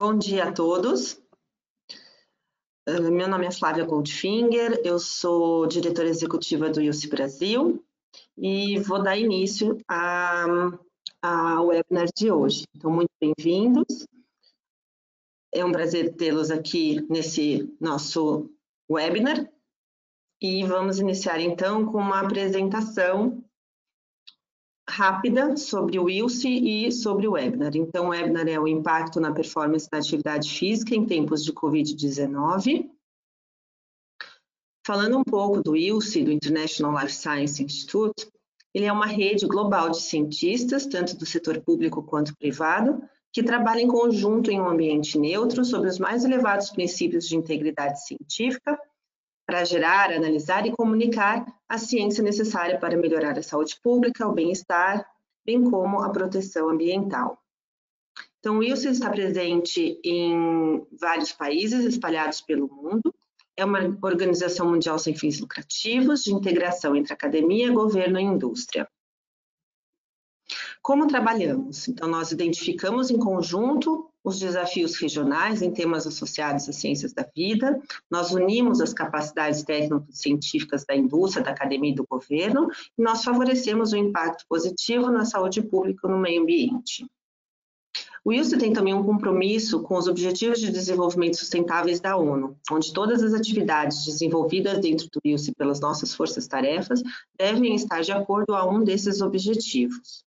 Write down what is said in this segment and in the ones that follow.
Bom dia a todos. Ah, meu nome é Flávia Goldfinger, eu sou diretora executiva do IUC Brasil e vou dar início ao webinar de hoje. Então, muito bem-vindos. É um prazer tê-los aqui nesse nosso webinar e vamos iniciar então com uma apresentação rápida sobre o ILSE e sobre o webinar. Então, o webinar é o impacto na performance da atividade física em tempos de Covid-19. Falando um pouco do ILSE, do International Life Science Institute, ele é uma rede global de cientistas, tanto do setor público quanto privado, que trabalham em conjunto em um ambiente neutro sobre os mais elevados princípios de integridade científica, para gerar, analisar e comunicar a ciência necessária para melhorar a saúde pública, o bem-estar, bem como a proteção ambiental. Então, o Wilson está presente em vários países espalhados pelo mundo. É uma organização mundial sem fins lucrativos, de integração entre academia, governo e indústria. Como trabalhamos? Então, nós identificamos em conjunto os desafios regionais em temas associados às ciências da vida, nós unimos as capacidades técnico-científicas da indústria, da academia e do governo, e nós favorecemos o impacto positivo na saúde pública e no meio ambiente. O ILSE tem também um compromisso com os Objetivos de Desenvolvimento Sustentáveis da ONU, onde todas as atividades desenvolvidas dentro do ILSE pelas nossas forças-tarefas devem estar de acordo a um desses objetivos.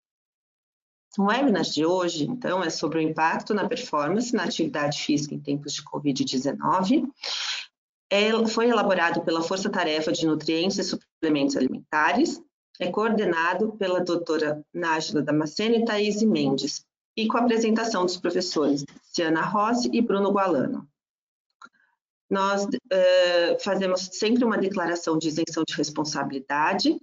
O webinar de hoje, então, é sobre o impacto na performance na atividade física em tempos de Covid-19. É, foi elaborado pela Força Tarefa de Nutrientes e Suplementos Alimentares, é coordenado pela doutora Nájila Damasceno e Thaís Mendes, e com a apresentação dos professores Ciana Rossi e Bruno Gualano. Nós uh, fazemos sempre uma declaração de isenção de responsabilidade,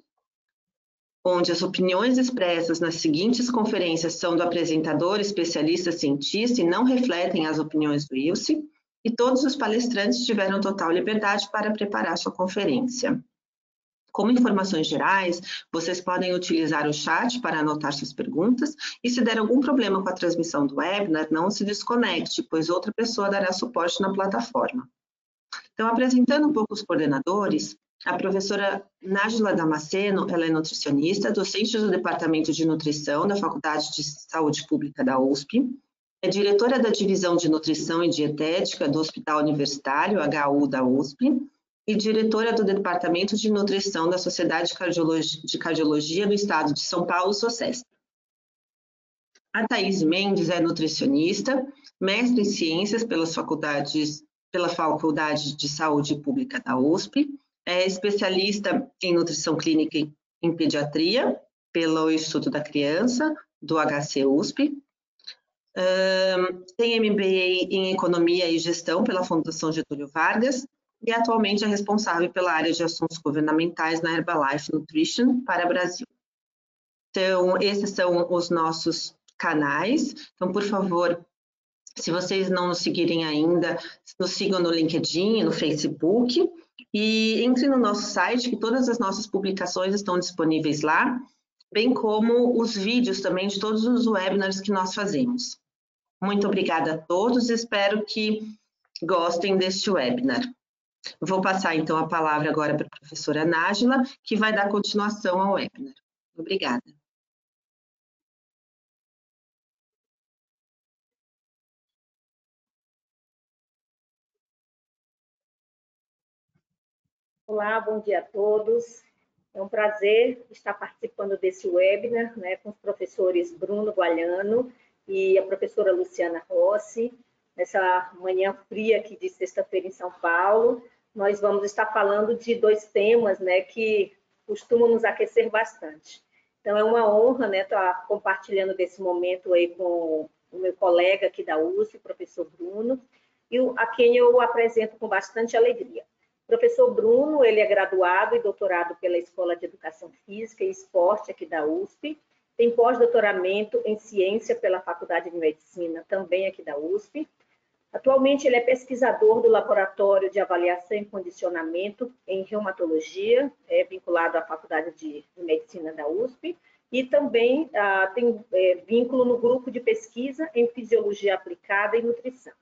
onde as opiniões expressas nas seguintes conferências são do apresentador, especialista, cientista e não refletem as opiniões do ILSE, e todos os palestrantes tiveram total liberdade para preparar sua conferência. Como informações gerais, vocês podem utilizar o chat para anotar suas perguntas e se der algum problema com a transmissão do webinar, não se desconecte, pois outra pessoa dará suporte na plataforma. Então, apresentando um pouco os coordenadores, a professora Nájila Damasceno, ela é nutricionista, docente do Departamento de Nutrição da Faculdade de Saúde Pública da USP, é diretora da Divisão de Nutrição e Dietética do Hospital Universitário, HU da USP, e diretora do Departamento de Nutrição da Sociedade de Cardiologia do Estado de São Paulo, SOCESP. A Thaís Mendes é nutricionista, mestre em ciências pelas faculdades, pela Faculdade de Saúde Pública da USP, é especialista em nutrição clínica em pediatria pelo Instituto da Criança, do HC USP. Um, tem MBA em Economia e Gestão pela Fundação Getúlio Vargas e atualmente é responsável pela área de assuntos governamentais na Herbalife Nutrition para Brasil. Então, esses são os nossos canais. Então, por favor, se vocês não nos seguirem ainda, nos sigam no LinkedIn, no Facebook e entre no nosso site, que todas as nossas publicações estão disponíveis lá, bem como os vídeos também de todos os webinars que nós fazemos. Muito obrigada a todos, espero que gostem deste webinar. Vou passar então a palavra agora para a professora Nájila, que vai dar continuação ao webinar. Obrigada. Olá, bom dia a todos. É um prazer estar participando desse webinar né, com os professores Bruno Gualhano e a professora Luciana Rossi, nessa manhã fria aqui de sexta-feira em São Paulo. Nós vamos estar falando de dois temas né, que costumam nos aquecer bastante. Então, é uma honra né, estar compartilhando desse momento aí com o meu colega aqui da USP, o professor Bruno, e a quem eu apresento com bastante alegria. Professor Bruno, ele é graduado e doutorado pela Escola de Educação Física e Esporte aqui da USP, tem pós-doutoramento em ciência pela Faculdade de Medicina, também aqui da USP. Atualmente, ele é pesquisador do Laboratório de Avaliação e Condicionamento em Reumatologia, é vinculado à Faculdade de Medicina da USP, e também ah, tem é, vínculo no grupo de pesquisa em fisiologia aplicada e nutrição.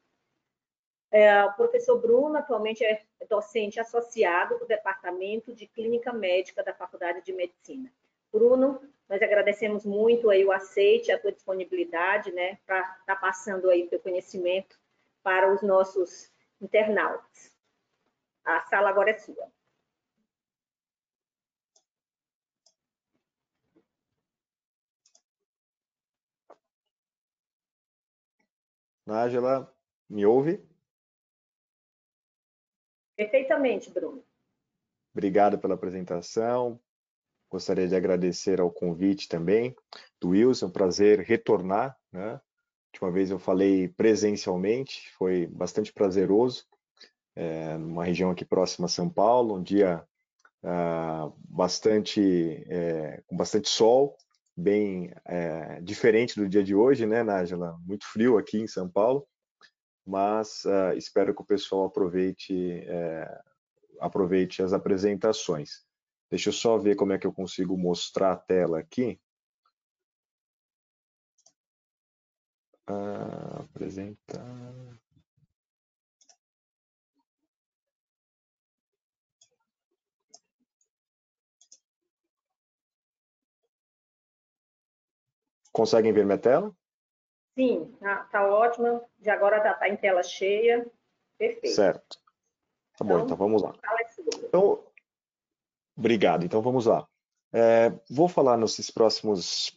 É, o professor Bruno atualmente é docente associado do Departamento de Clínica Médica da Faculdade de Medicina. Bruno, nós agradecemos muito aí o aceite, a tua disponibilidade, né, para estar tá passando aí teu conhecimento para os nossos internautas. A sala agora é sua. Nájila, me ouve? Perfeitamente, Bruno. Obrigado pela apresentação. Gostaria de agradecer ao convite também do Wilson, prazer retornar. Né? última vez eu falei presencialmente, foi bastante prazeroso, é, numa região aqui próxima a São Paulo, um dia ah, bastante é, com bastante sol, bem é, diferente do dia de hoje, né, Nájila? Muito frio aqui em São Paulo, mas uh, espero que o pessoal aproveite, é, aproveite as apresentações. Deixa eu só ver como é que eu consigo mostrar a tela aqui. Ah, apresentar. Conseguem ver minha tela? Sim, está tá ótima. De agora já está em tela cheia. Perfeito. Certo. Tá bom, então, então vamos lá. Então, obrigado. Então vamos lá. É, vou falar nesses próximos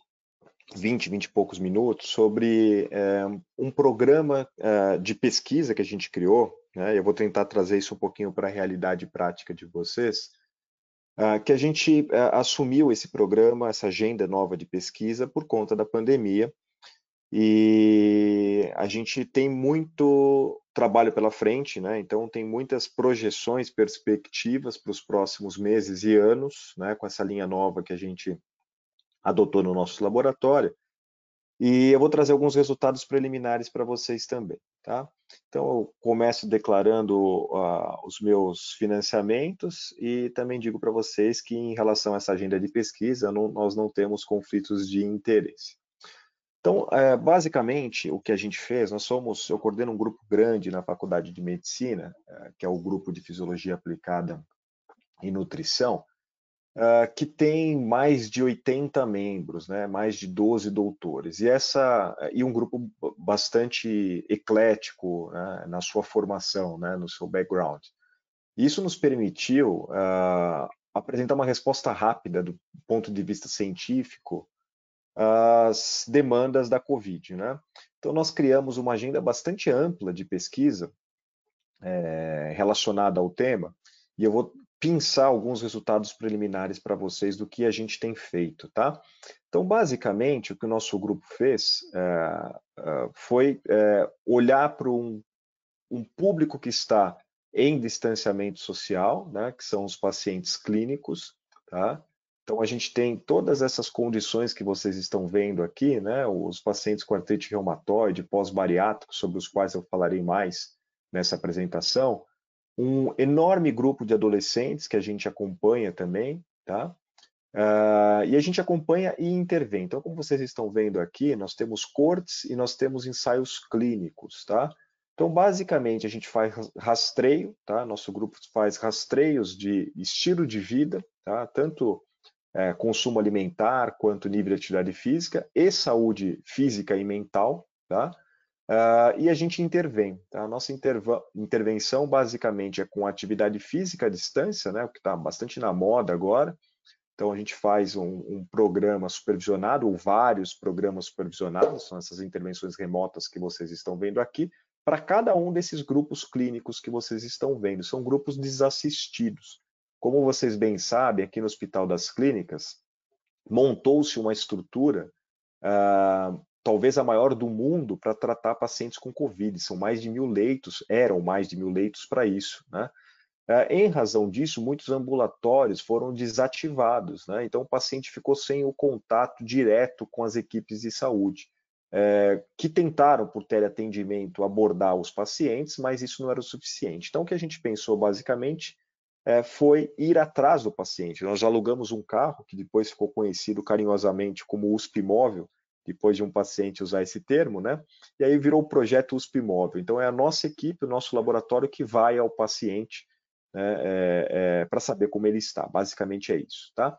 20, 20 e poucos minutos sobre é, um programa é, de pesquisa que a gente criou. Né, eu vou tentar trazer isso um pouquinho para a realidade prática de vocês uh, que a gente uh, assumiu esse programa, essa agenda nova de pesquisa por conta da pandemia e a gente tem muito trabalho pela frente, né? Então tem muitas projeções, perspectivas para os próximos meses e anos, né? Com essa linha nova que a gente adotou no nosso laboratório. E eu vou trazer alguns resultados preliminares para vocês também, tá? Então, eu começo declarando uh, os meus financiamentos e também digo para vocês que, em relação a essa agenda de pesquisa, não, nós não temos conflitos de interesse. Então, é, basicamente, o que a gente fez, nós somos, eu coordeno um grupo grande na Faculdade de Medicina, é, que é o grupo de Fisiologia Aplicada e Nutrição, uh, que tem mais de 80 membros, né, mais de 12 doutores, e, essa, e um grupo bastante eclético né, na sua formação, né, no seu background. Isso nos permitiu uh, apresentar uma resposta rápida do ponto de vista científico às demandas da Covid. Né? Então, nós criamos uma agenda bastante ampla de pesquisa é, relacionada ao tema, e eu vou pensar alguns resultados preliminares para vocês do que a gente tem feito, tá? Então, basicamente, o que o nosso grupo fez é, é, foi é, olhar para um, um, público que está em distanciamento social, né, que são os pacientes clínicos, tá? Então, a gente tem todas essas condições que vocês estão vendo aqui, né, os pacientes com artrite reumatoide, pós-bariátrico, sobre os quais eu falarei mais nessa apresentação, um enorme grupo de adolescentes que a gente acompanha também, tá? Uh, e a gente acompanha e intervém. Então, como vocês estão vendo aqui, nós temos cortes e nós temos ensaios clínicos, tá? Então, basicamente, a gente faz rastreio, tá? Nosso grupo faz rastreios de estilo de vida, tá? Tanto é, consumo alimentar quanto nível de atividade física e saúde física e mental, tá? Uh, e a gente intervém. Tá? A nossa intervenção basicamente é com atividade física à distância, né, o que está bastante na moda agora. Então a gente faz um, um, programa supervisionado, ou vários programas supervisionados, são essas intervenções remotas que vocês estão vendo aqui, para cada um desses grupos clínicos que vocês estão vendo. São grupos desassistidos. Como vocês bem sabem, aqui no Hospital das Clínicas, montou-se uma estrutura uh, talvez a maior do mundo para tratar pacientes com Covid. São mais de mil leitos, eram mais de mil leitos para isso. Né? É, em razão disso, muitos ambulatórios foram desativados, né? então o paciente ficou sem o contato direto com as equipes de saúde, é, que tentaram, por teleatendimento, abordar os pacientes, mas isso não era o suficiente. Então, o que a gente pensou basicamente é, foi ir atrás do paciente. Nós alugamos um carro, que depois ficou conhecido carinhosamente como USP Móvel, depois de um paciente usar esse termo, né? E aí virou o projeto USP Móvel. Então, é a nossa equipe, o nosso laboratório que vai ao paciente né, é, é, para saber como ele está. Basicamente é isso, tá?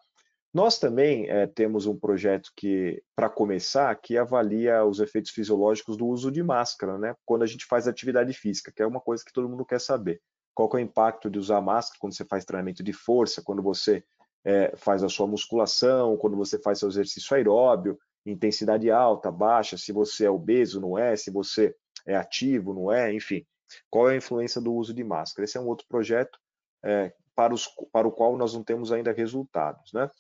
Nós também é, temos um projeto que, para começar, que avalia os efeitos fisiológicos do uso de máscara, né? Quando a gente faz atividade física, que é uma coisa que todo mundo quer saber qual é o impacto de usar máscara quando você faz treinamento de força, quando você é, faz a sua musculação, quando você faz seu exercício aeróbio, intensidade alta, baixa, se você é obeso, não é, se você é ativo, não é, enfim. Qual é a influência do uso de máscara? Esse é um outro projeto é, para, os, para o qual nós não temos ainda resultados. Né?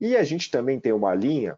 E a gente também tem uma linha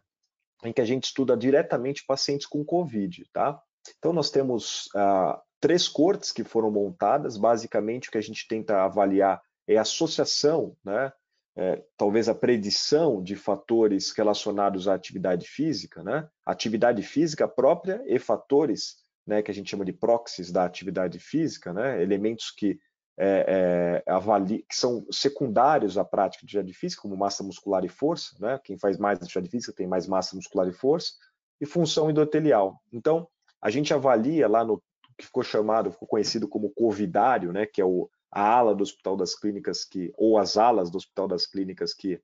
em que a gente estuda diretamente pacientes com Covid. Tá? Então, nós temos ah, três cortes que foram montadas. Basicamente, o que a gente tenta avaliar é a associação, né? É, talvez a predição de fatores relacionados à atividade física, né? Atividade física própria e fatores, né, que a gente chama de proxies da atividade física, né? Elementos que é, é, avalia, que são secundários à prática de atividade física, como massa muscular e força, né? Quem faz mais atividade física tem mais massa muscular e força, e função endotelial. Então, a gente avalia lá no que ficou chamado, ficou conhecido como covidário, né, que é o, a ala do Hospital das Clínicas que, ou as alas do Hospital das Clínicas que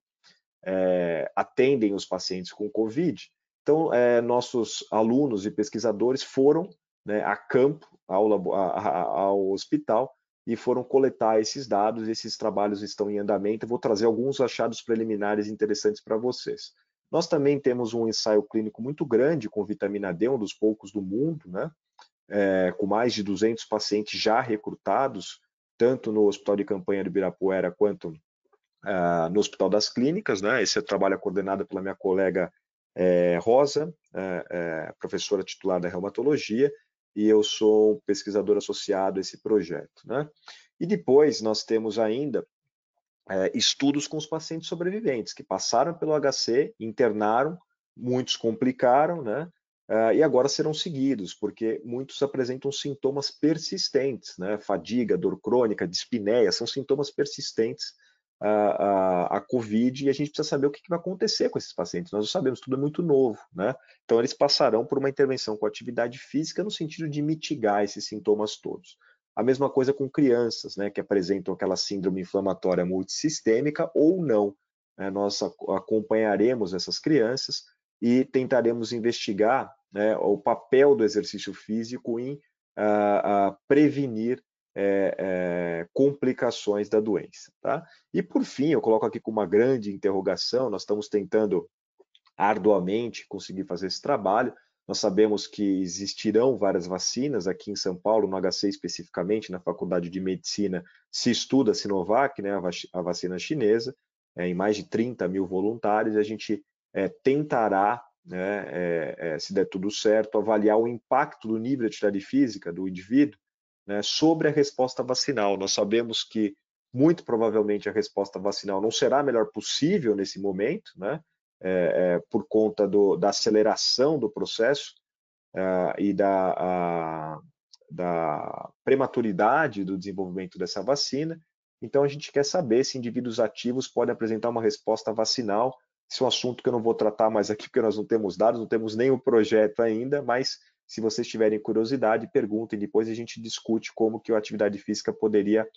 é, atendem os pacientes com Covid. Então, é, nossos alunos e pesquisadores foram né, a campo, ao, a, ao hospital, e foram coletar esses dados. Esses trabalhos estão em andamento. Eu vou trazer alguns achados preliminares interessantes para vocês. Nós também temos um ensaio clínico muito grande com vitamina D, um dos poucos do mundo, né? É, com mais de 200 pacientes já recrutados, tanto no Hospital de Campanha do Ibirapuera quanto é, no Hospital das Clínicas. Né? Esse trabalho é coordenado pela minha colega é, Rosa, é, é, professora titular da reumatologia, e eu sou pesquisador associado a esse projeto. Né? E depois nós temos ainda é, estudos com os pacientes sobreviventes que passaram pelo HC, internaram, muitos complicaram, né? Uh, e agora serão seguidos, porque muitos apresentam sintomas persistentes, né? fadiga, dor crônica, dispneia, são sintomas persistentes a COVID e a gente precisa saber o que, que, vai acontecer com esses pacientes. Nós não sabemos, tudo é muito novo, né? Então eles passarão por uma intervenção com atividade física no sentido de mitigar esses sintomas todos. A mesma coisa com crianças, né, que apresentam aquela síndrome inflamatória multissistêmica ou não. Né? Nós acompanharemos essas crianças e tentaremos investigar né, o papel do exercício físico em uh, uh, prevenir é, é, complicações da doença. Tá? E por fim, eu coloco aqui com uma grande interrogação, nós estamos tentando arduamente conseguir fazer esse trabalho. Nós sabemos que existirão várias vacinas aqui em São Paulo, no HC especificamente, na Faculdade de Medicina, se estuda a Sinovac, né, a vacina chinesa, é, em mais de 30 mil voluntários, e a gente é, tentará, né, é, é, se der tudo certo, avaliar o impacto do nível de atividade física do indivíduo né, sobre a resposta vacinal. Nós sabemos que, muito provavelmente, a resposta vacinal não será a melhor possível nesse momento, né, é, é, por conta do, da aceleração do processo uh, e da, a, da prematuridade do desenvolvimento dessa vacina. Então, a gente quer saber se indivíduos ativos podem apresentar uma resposta vacinal esse é um assunto que eu não vou tratar mais aqui, porque nós não temos dados, não temos o projeto ainda, mas se vocês tiverem curiosidade, perguntem, depois a gente discute como que a atividade física poderia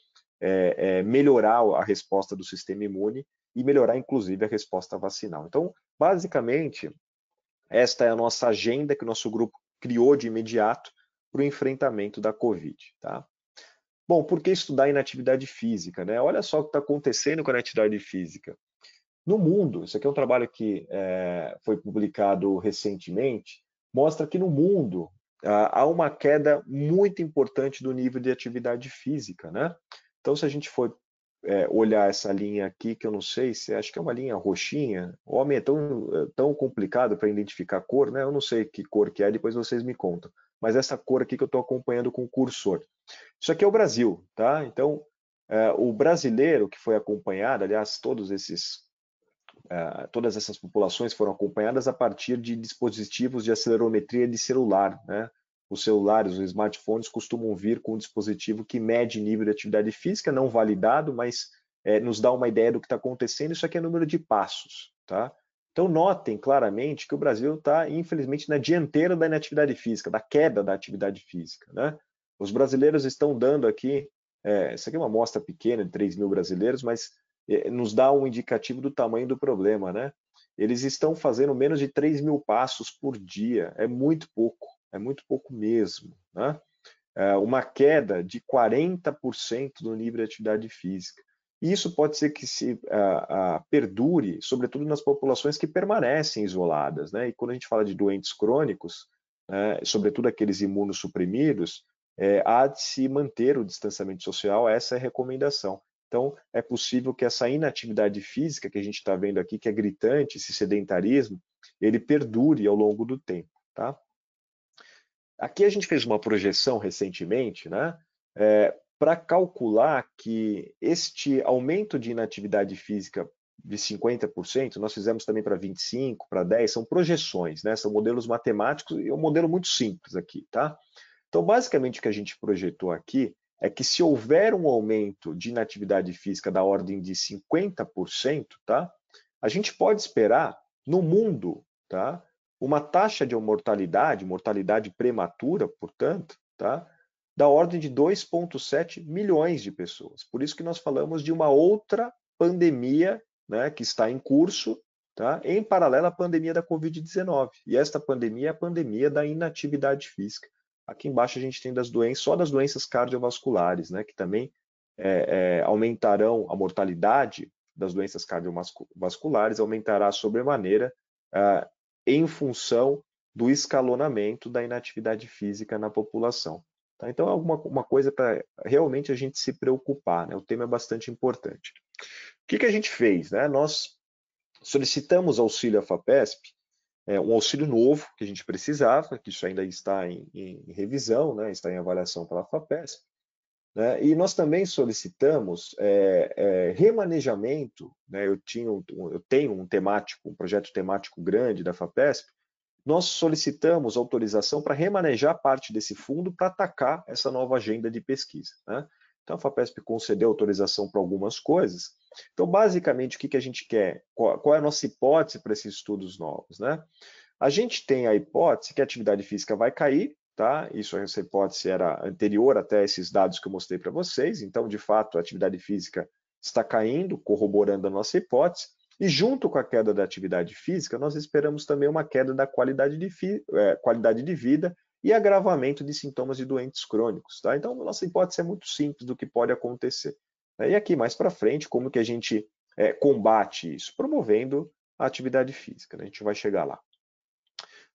é, é, melhorar a resposta do sistema imune e melhorar, inclusive, a resposta vacinal. Então, basicamente, esta é a nossa agenda que o nosso grupo criou de imediato para o enfrentamento da Covid. Tá? Bom, por que estudar inatividade física? Né? Olha só o que está acontecendo com a inatividade física. No mundo, isso aqui é um trabalho que é, foi publicado recentemente, mostra que no mundo há uma queda muito importante do nível de atividade física, né? Então, se a gente for é, olhar essa linha aqui, que eu não sei se acho que é uma linha roxinha, homem é tão, é tão complicado para identificar cor, né? Eu não sei que cor que é, depois vocês me contam. Mas essa cor aqui que eu estou acompanhando com o cursor. Isso aqui é o Brasil, tá? Então, é, o brasileiro que foi acompanhado, aliás, todos esses Uh, todas essas populações foram acompanhadas a partir de dispositivos de acelerometria de celular. Né? Os celulares, os smartphones costumam vir com um dispositivo que mede nível de atividade física, não validado, mas é, nos dá uma ideia do que está acontecendo, isso aqui é número de passos, tá? Então, notem claramente que o Brasil está, infelizmente, na dianteira da inatividade física, da queda da atividade física. Né? Os brasileiros estão dando aqui, é, aqui é uma amostra pequena de 3 mil brasileiros, mas nos dá um indicativo do tamanho do problema. Né? Eles estão fazendo menos de 3 mil passos por dia, é muito pouco, é muito pouco mesmo. Né? É uma queda de 40% no nível de atividade física. E isso pode ser que se uh, uh, perdure, sobretudo nas populações que permanecem isoladas. Né? E quando a gente fala de doentes crônicos, né, sobretudo aqueles imunossuprimidos, é, há de se manter o distanciamento social, essa é a recomendação. Então, é possível que essa inatividade física que a gente está vendo aqui, que é gritante, esse sedentarismo, ele perdure ao longo do tempo. Tá? Aqui a gente fez uma projeção recentemente, né? É, para calcular que este aumento de inatividade física de 50%, nós fizemos também para 25%, para 10%, são projeções, né? são modelos matemáticos e é um modelo muito simples aqui. Tá? Então, basicamente, o que a gente projetou aqui é que se houver um aumento de inatividade física da ordem de 50%, tá? a gente pode esperar no mundo tá? uma taxa de mortalidade, mortalidade prematura, portanto, tá? da ordem de 2,7 milhões de pessoas. Por isso que nós falamos de uma outra pandemia né, que está em curso, tá, em paralelo à pandemia da Covid-19. E esta pandemia é a pandemia da inatividade física. Aqui embaixo a gente tem das doenças, só das doenças cardiovasculares, né, que também é, é, aumentarão a mortalidade das doenças cardiovasculares, aumentará sobremaneira uh, em função do escalonamento da inatividade física na população. Tá? Então, é alguma uma coisa para realmente a gente se preocupar. Né? O tema é bastante importante. O que, que a gente fez? Né? Nós solicitamos auxílio à FAPESP, é, um auxílio novo que a gente precisava, que isso ainda está em, em revisão, né? está em avaliação pela FAPESP. Né? E nós também solicitamos é, é, remanejamento. Né? Eu, tinha, eu tenho um temático, um projeto temático grande da FAPESP, nós solicitamos autorização para remanejar parte desse fundo para atacar essa nova agenda de pesquisa. Né? Então, a FAPESP concedeu autorização para algumas coisas. Então, basicamente, o que, que a gente quer? Qual, qual é a nossa hipótese para esses estudos novos? Né? A gente tem a hipótese que a atividade física vai cair, tá? Isso, essa hipótese era anterior até esses dados que eu mostrei para vocês. Então, de fato, a atividade física está caindo, corroborando a nossa hipótese. E junto com a queda da atividade física, nós esperamos também uma queda da qualidade de, é, qualidade de vida e agravamento de sintomas de doentes crônicos. Tá? Então, nossa hipótese é muito simples do que pode acontecer. E aqui, mais para frente, como que a gente é, combate isso? Promovendo a atividade física. Né? A gente vai chegar lá.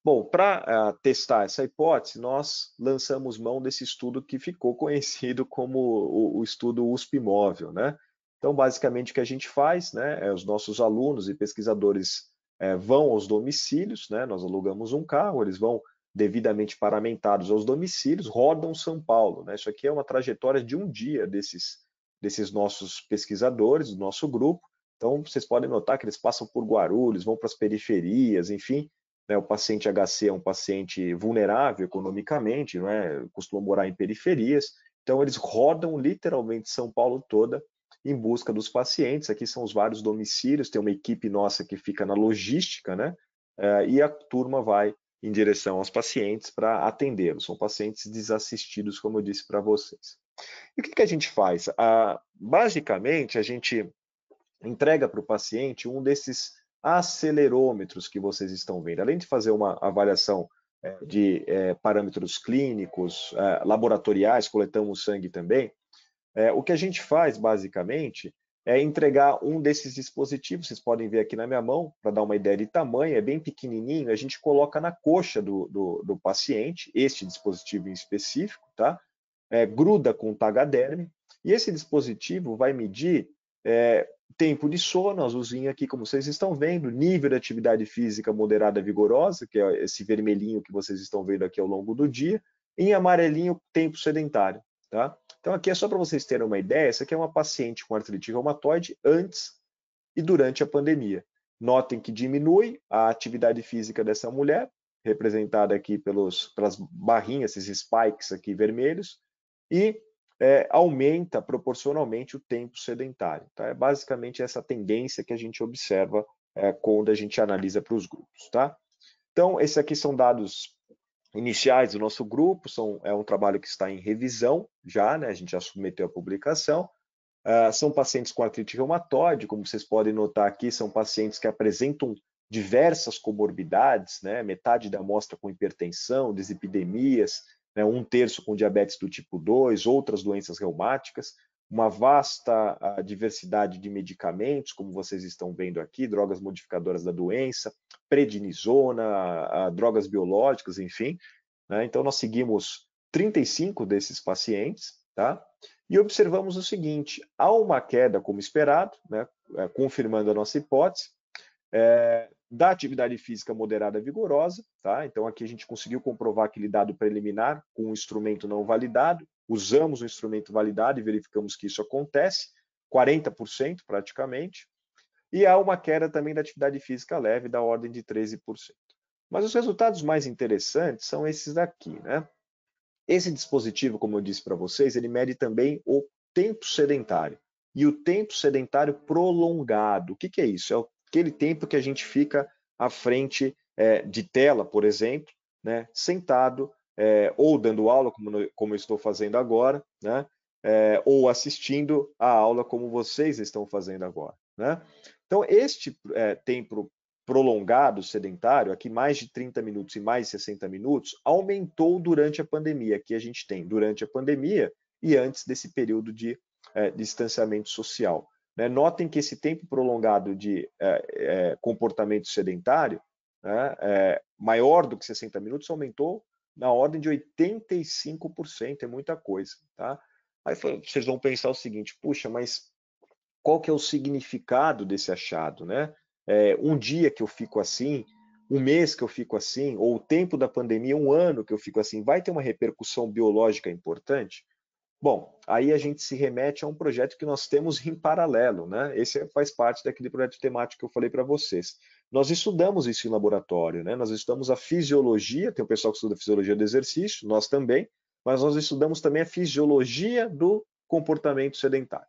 Bom, para uh, é, testar essa hipótese, nós lançamos mão desse estudo que ficou conhecido como o, o estudo USP móvel, né? Então, basicamente, o que a gente faz, né, é os nossos alunos e pesquisadores é, vão aos domicílios, né, nós alugamos um carro, eles vão devidamente paramentados aos domicílios, rodam São Paulo. Né? Isso aqui é uma trajetória de um dia desses, desses nossos pesquisadores, do nosso grupo. Então, vocês podem notar que eles passam por Guarulhos, vão para as periferias, enfim. Né? O paciente HC é um paciente vulnerável economicamente, não é? costuma morar em periferias. Então, eles rodam literalmente São Paulo toda em busca dos pacientes. Aqui são os vários domicílios, tem uma equipe nossa que fica na logística, né? Uh, e a turma vai em direção aos pacientes para atendê-los. São pacientes desassistidos, como eu disse para vocês. E o que, que, a gente faz? Uh, basicamente, a gente entrega para o paciente um desses acelerômetros que vocês estão vendo. Além de fazer uma avaliação é, de é, parâmetros clínicos, é, laboratoriais, coletamos sangue também, é, o que a gente faz, basicamente, é entregar um desses dispositivos, vocês podem ver aqui na minha mão, para dar uma ideia de tamanho, é bem pequenininho, a gente coloca na coxa do, do, do paciente, este dispositivo em específico, tá? É, gruda com tagaderme, e esse dispositivo vai medir é, tempo de sono, azulzinho aqui, como vocês estão vendo, nível de atividade física moderada vigorosa, que é esse vermelhinho que vocês estão vendo aqui ao longo do dia, em amarelinho, tempo sedentário, tá? Então, aqui é só para vocês terem uma ideia, essa aqui é uma paciente com artrite reumatoide antes e durante a pandemia. Notem que diminui a atividade física dessa mulher, representada aqui pelos, pelas barrinhas, esses spikes aqui vermelhos, e é, aumenta proporcionalmente o tempo sedentário. Tá? É basicamente essa tendência que a gente observa é, quando a gente analisa para os grupos. Tá? Então, esses aqui são dados iniciais do nosso grupo, são, é um trabalho que está em revisão já, né? a gente já submeteu a publicação. Uh, são pacientes com artrite reumatoide, como vocês podem notar aqui, são pacientes que apresentam diversas comorbidades, né? metade da amostra com hipertensão, desipidemias, né? um terço com diabetes do tipo 2, outras doenças reumáticas, uma vasta uh, diversidade de medicamentos, como vocês estão vendo aqui, drogas modificadoras da doença, prednisona, uh, drogas biológicas, enfim. Né? Então, nós seguimos 35 desses pacientes, tá? E observamos o seguinte: há uma queda, como esperado, né? É, confirmando a nossa hipótese, é, da atividade física moderada vigorosa, tá? Então aqui a gente conseguiu comprovar aquele dado preliminar com um instrumento não validado, usamos o instrumento validado e verificamos que isso acontece, 40% praticamente, e há uma queda também da atividade física leve da ordem de 13%. Mas os resultados mais interessantes são esses daqui, né? Esse dispositivo, como eu disse para vocês, ele mede também o tempo sedentário. E o tempo sedentário prolongado. O que, que é isso? É o aquele tempo que a gente fica à frente é, de tela, por exemplo, né, sentado, é, ou dando aula, como, como eu estou fazendo agora, né, é, ou assistindo a aula, como vocês estão fazendo agora. Né? Então, este é, tempo prolongado, sedentário, aqui mais de 30 minutos e mais de 60 minutos, aumentou durante a pandemia, que a gente tem durante a pandemia e antes desse período de é, distanciamento social. Né? Notem que esse tempo prolongado de é, é, comportamento sedentário, né, é, maior do que 60 minutos, aumentou na ordem de 85%, é muita coisa. Tá? Aí vocês vão pensar o seguinte, puxa, mas qual que é o significado desse achado? Né? É, um dia que eu fico assim, um mês que eu fico assim, ou o tempo da pandemia, um ano que eu fico assim, vai ter uma repercussão biológica importante? Bom, aí a gente se remete a um projeto que nós temos em paralelo, né? Esse faz parte daquele projeto temático que eu falei para vocês. Nós estudamos isso em laboratório, né? Nós estudamos a fisiologia, tem o pessoal que estuda a fisiologia do exercício, nós também, mas nós estudamos também a fisiologia do comportamento sedentário.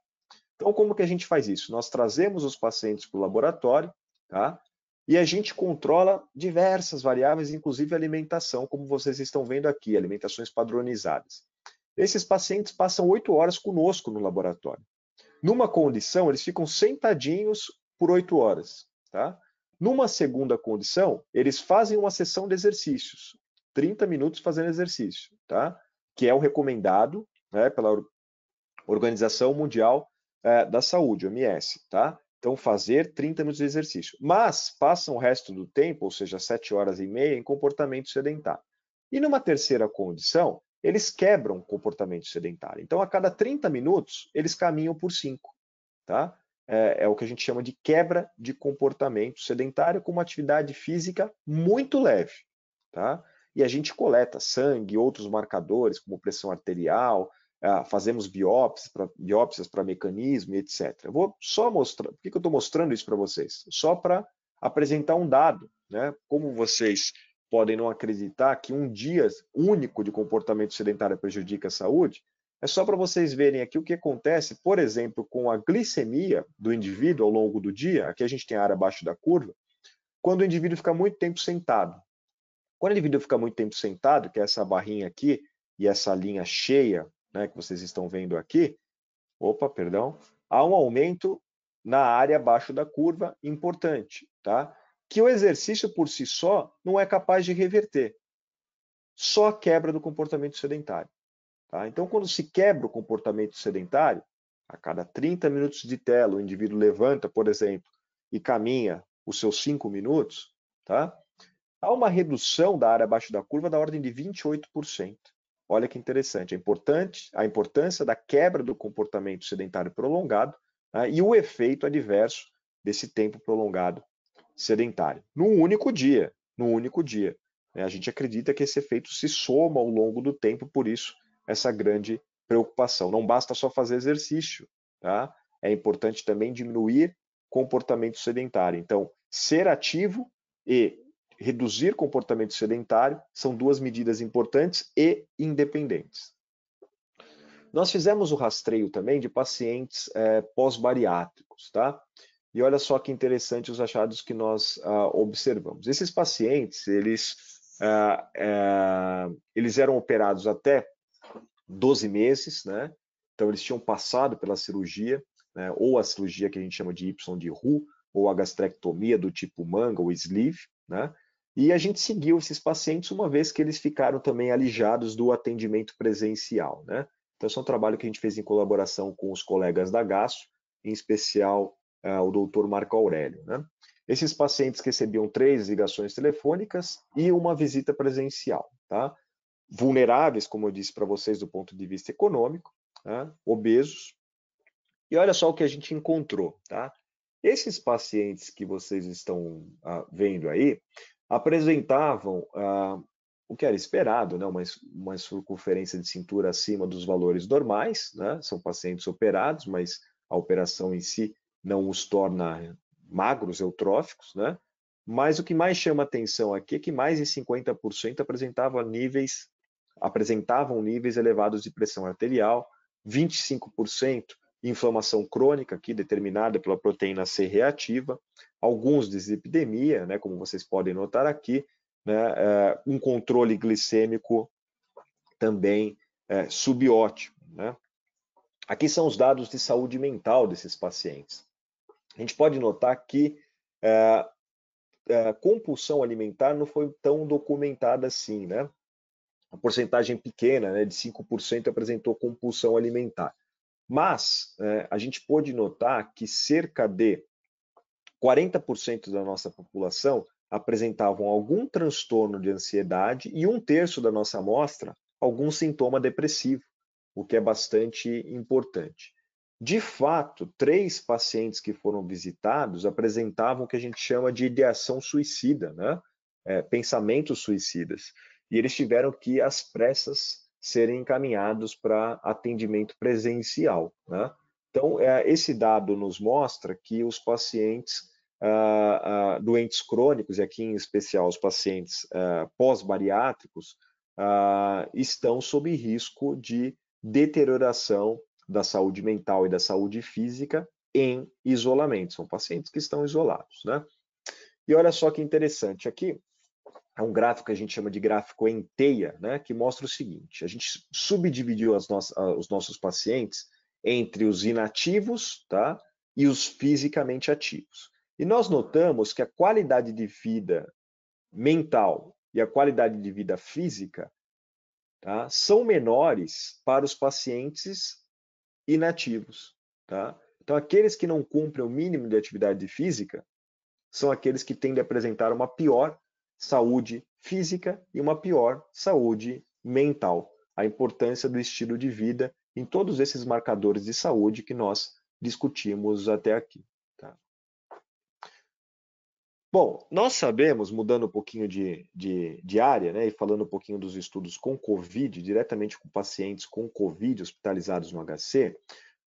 Então, como que a gente faz isso? Nós trazemos os pacientes para o laboratório, tá? E a gente controla diversas variáveis, inclusive alimentação, como vocês estão vendo aqui, alimentações padronizadas. Esses pacientes passam oito horas conosco no laboratório. Numa condição, eles ficam sentadinhos por oito horas. Tá? Numa segunda condição, eles fazem uma sessão de exercícios, 30 minutos fazendo exercício, tá? que é o recomendado né, pela Organização Mundial é, da Saúde, OMS. Tá? Então, fazer 30 minutos de exercício. Mas passam o resto do tempo, ou seja, 7 horas e meia, em comportamento sedentário. E numa terceira condição, eles quebram o comportamento sedentário. Então, a cada 30 minutos, eles caminham por 5. Tá? É, é, o que a gente chama de quebra de comportamento sedentário com uma atividade física muito leve. Tá? E a gente coleta sangue, outros marcadores, como pressão arterial, é, fazemos biópsias para mecanismo, etc. Eu vou só mostrar, por que, que eu estou mostrando isso para vocês? Só para apresentar um dado, né? Como vocês podem não acreditar que um dia único de comportamento sedentário prejudica a saúde, é só para vocês verem aqui o que acontece, por exemplo, com a glicemia do indivíduo ao longo do dia. Aqui a gente tem a área abaixo da curva. Quando o indivíduo fica muito tempo sentado. Quando o indivíduo fica muito tempo sentado, que é essa barrinha aqui e essa linha cheia, né, que vocês estão vendo aqui, opa, perdão, há um aumento na área abaixo da curva importante, tá? Que o exercício por si só não é capaz de reverter. Só a quebra do comportamento sedentário. Tá? Então, quando se quebra o comportamento sedentário, a cada 30 minutos de tela, o indivíduo levanta, por exemplo, e caminha os seus 5 minutos, tá? há uma redução da área abaixo da curva da ordem de 28%. Olha que interessante, é importante a importância da quebra do comportamento sedentário prolongado né, e o efeito adverso desse tempo prolongado sedentário, num único dia, num único dia. Né? A gente acredita que esse efeito se soma ao longo do tempo, por isso essa grande preocupação. Não basta só fazer exercício, tá? É importante também diminuir comportamento sedentário. Então, ser ativo e reduzir comportamento sedentário são duas medidas importantes e independentes. Nós fizemos o rastreio também de pacientes é, pós-bariátricos, tá? E olha só que interessante os achados que nós ah, observamos. Esses pacientes, eles, ah, ah, eles eram operados até 12 meses, né? Então, eles tinham passado pela cirurgia, né? ou a cirurgia que a gente chama de Y de Ru, ou a gastrectomia do tipo manga ou sleeve, né? E a gente seguiu esses pacientes uma vez que eles ficaram também alijados do atendimento presencial, né? Então, esse é um trabalho que a gente fez em colaboração com os colegas da GASO, em especial uh, o doutor Marco Aurélio. Né? Esses pacientes recebiam três ligações telefônicas e uma visita presencial. Tá? Vulneráveis, como eu disse para vocês, do ponto de vista econômico, né? obesos. E olha só o que a gente encontrou. Tá? Esses pacientes que vocês estão uh, vendo aí apresentavam uh, o que era esperado, né? uma, uma circunferência de cintura acima dos valores normais, né? são pacientes operados, mas a operação em si não os torna magros, eutróficos, né? Mas o que mais chama atenção aqui é que mais de 50% apresentavam níveis, apresentavam níveis elevados de pressão arterial, 25% inflamação crônica, aqui determinada pela proteína C reativa, alguns dislipidemia, né, como vocês podem notar aqui, né, é, um controle glicêmico também é, subótimo. Né? Aqui são os dados de saúde mental desses pacientes. A gente pode notar que é, a compulsão alimentar não foi tão documentada assim, né? A porcentagem pequena, né, de 5%, apresentou compulsão alimentar. Mas é, a gente pôde notar que cerca de 40% da nossa população apresentavam algum transtorno de ansiedade e um terço da nossa amostra algum sintoma depressivo, o que é bastante importante. De fato, três pacientes que foram visitados apresentavam o que a gente chama de ideação suicida, né? É, pensamentos suicidas. E eles tiveram que, às pressas, serem encaminhados para atendimento presencial. Né? Então, é, esse dado nos mostra que os pacientes uh, uh, doentes crônicos, e aqui em especial os pacientes uh, pós-bariátricos, estão sob risco de deterioração da saúde mental e da saúde física em isolamento. São pacientes que estão isolados. Né? E olha só que interessante, aqui é um gráfico que a gente chama de gráfico em teia, né, que mostra o seguinte: a gente subdividiu os nossos pacientes entre os inativos tá, e os fisicamente ativos. E nós notamos que a qualidade de vida mental e a qualidade de vida física tá, são menores para os pacientes inativos. Tá? Então, aqueles que não cumprem o mínimo de atividade física são aqueles que tendem a apresentar uma pior saúde física e uma pior saúde mental. A importância do estilo de vida em todos esses marcadores de saúde que nós discutimos até aqui. Bom, nós sabemos, mudando um pouquinho de, de, de, área, né, e falando um pouquinho dos estudos com Covid, diretamente com pacientes com Covid hospitalizados no HC,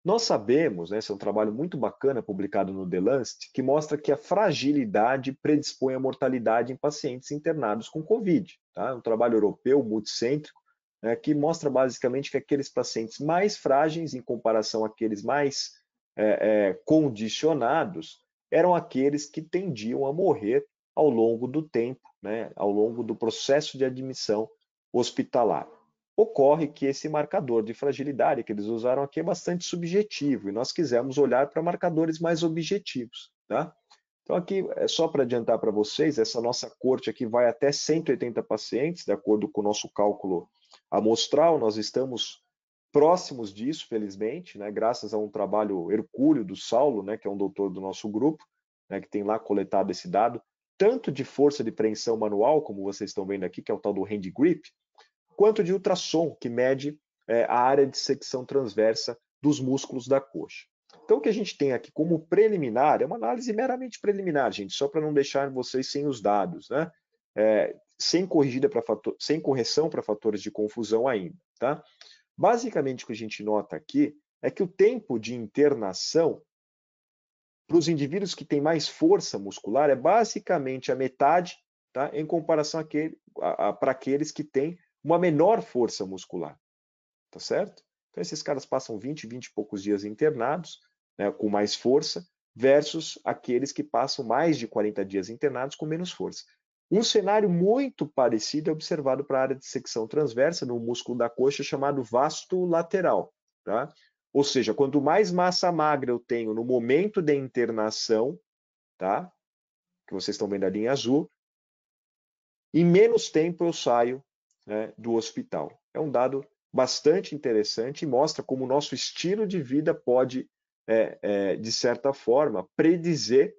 nós sabemos, né, esse é um trabalho muito bacana publicado no The Lancet, que mostra que a fragilidade predispõe à mortalidade em pacientes internados com Covid. Tá? É um trabalho europeu, multicêntrico, né, que mostra basicamente que aqueles pacientes mais frágeis, em comparação àqueles mais é, é, condicionados, eram aqueles que tendiam a morrer ao longo do tempo, né, ao longo do processo de admissão hospitalar. Ocorre que esse marcador de fragilidade que eles usaram aqui é bastante subjetivo e nós quisemos olhar para marcadores mais objetivos. Tá? Então, aqui é só para adiantar para vocês, essa nossa corte aqui vai até 180 pacientes, de acordo com o nosso cálculo amostral, nós estamos próximos disso, felizmente, né, graças a um trabalho hercúleo do Saulo, né, que é um doutor do nosso grupo, né, que tem lá coletado esse dado, tanto de força de preensão manual, como vocês estão vendo aqui, que é o tal do hand grip, quanto de ultrassom, que mede é, a área de secção transversa dos músculos da coxa. Então, o que a gente tem aqui como preliminar é uma análise meramente preliminar, gente, só para não deixar vocês sem os dados, né? É, sem, corrigida fator, sem correção para fatores de confusão ainda. Tá? Basicamente, o que a gente nota aqui é que o tempo de internação para os indivíduos que têm mais força muscular é basicamente a metade tá, em comparação para aqueles que têm uma menor força muscular. Tá certo? Então, esses caras passam 20, 20 e poucos dias internados, né, com mais força, versus aqueles que passam mais de 40 dias internados com menos força. Um cenário muito parecido é observado para a área de secção transversa, no músculo da coxa, chamado vasto lateral. Tá? Ou seja, quanto mais massa magra eu tenho no momento da internação, tá? que vocês estão vendo ali em azul, em menos tempo eu saio né, do hospital. É um dado bastante interessante e mostra como o nosso estilo de vida pode, é, é, de certa forma, predizer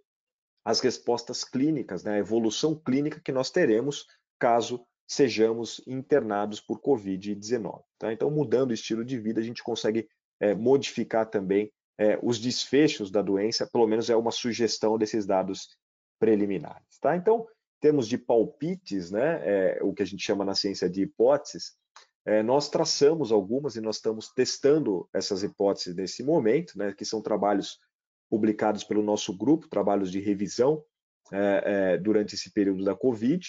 as respostas clínicas, né, a evolução clínica que nós teremos caso sejamos internados por Covid-19. Tá? Então, mudando o estilo de vida, a gente consegue é, modificar também é, os desfechos da doença, pelo menos é uma sugestão desses dados preliminares. Tá? Então, em termos de palpites, né, é, o que a gente chama na ciência de hipóteses, nós traçamos algumas e nós estamos testando essas hipóteses nesse momento, né, que são trabalhos publicados pelo nosso grupo, trabalhos de revisão é, é, durante esse período da Covid.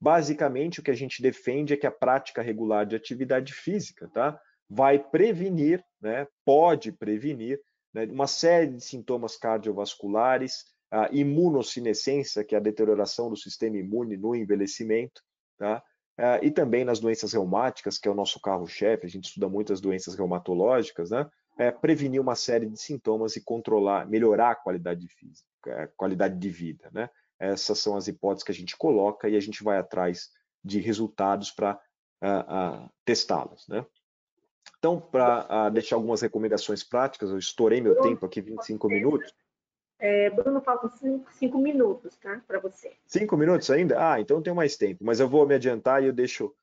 Basicamente, o que a gente defende é que a prática regular de atividade física tá, vai prevenir, né, pode prevenir, né, uma série de sintomas cardiovasculares, a imunocinescência, que é a deterioração do sistema imune no envelhecimento, tá? Uh, e também nas doenças reumáticas, que é o nosso carro-chefe, a gente estuda muitas doenças reumatológicas, né? É, prevenir uma série de sintomas e controlar, melhorar a qualidade de física, a qualidade de vida, né? Essas são as hipóteses que a gente coloca e a gente vai atrás de resultados para uh, uh, testá-las, né? Então, para uh, deixar algumas recomendações práticas, eu estourei meu tempo aqui, 25 minutos. É, Bruno, faltam cinco, cinco minutos, tá? Para você. Cinco minutos ainda? Ah, então tenho mais tempo, mas eu vou me adiantar e eu deixo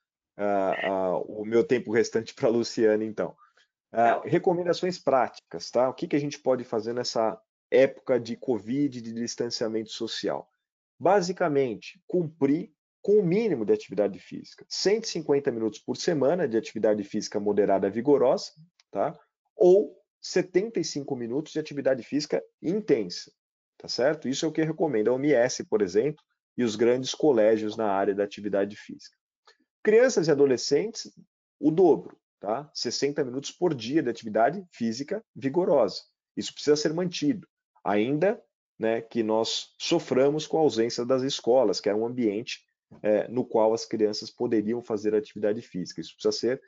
o meu tempo restante para a Luciana, então. Uh, recomendações práticas, tá? O que, que a gente pode fazer nessa época de Covid, de distanciamento social? Basicamente, cumprir com o mínimo de atividade física. 150 minutos por semana de atividade física moderada vigorosa, tá? Ou 75 minutos de atividade física intensa, tá certo? Isso é o que recomenda a OMS, por exemplo, e os grandes colégios na área da atividade física. Crianças e adolescentes, o dobro, tá? 60 minutos por dia de atividade física vigorosa. Isso precisa ser mantido, ainda né, que nós soframos com a ausência das escolas, que era um ambiente é, no qual as crianças poderiam fazer atividade física. Isso precisa ser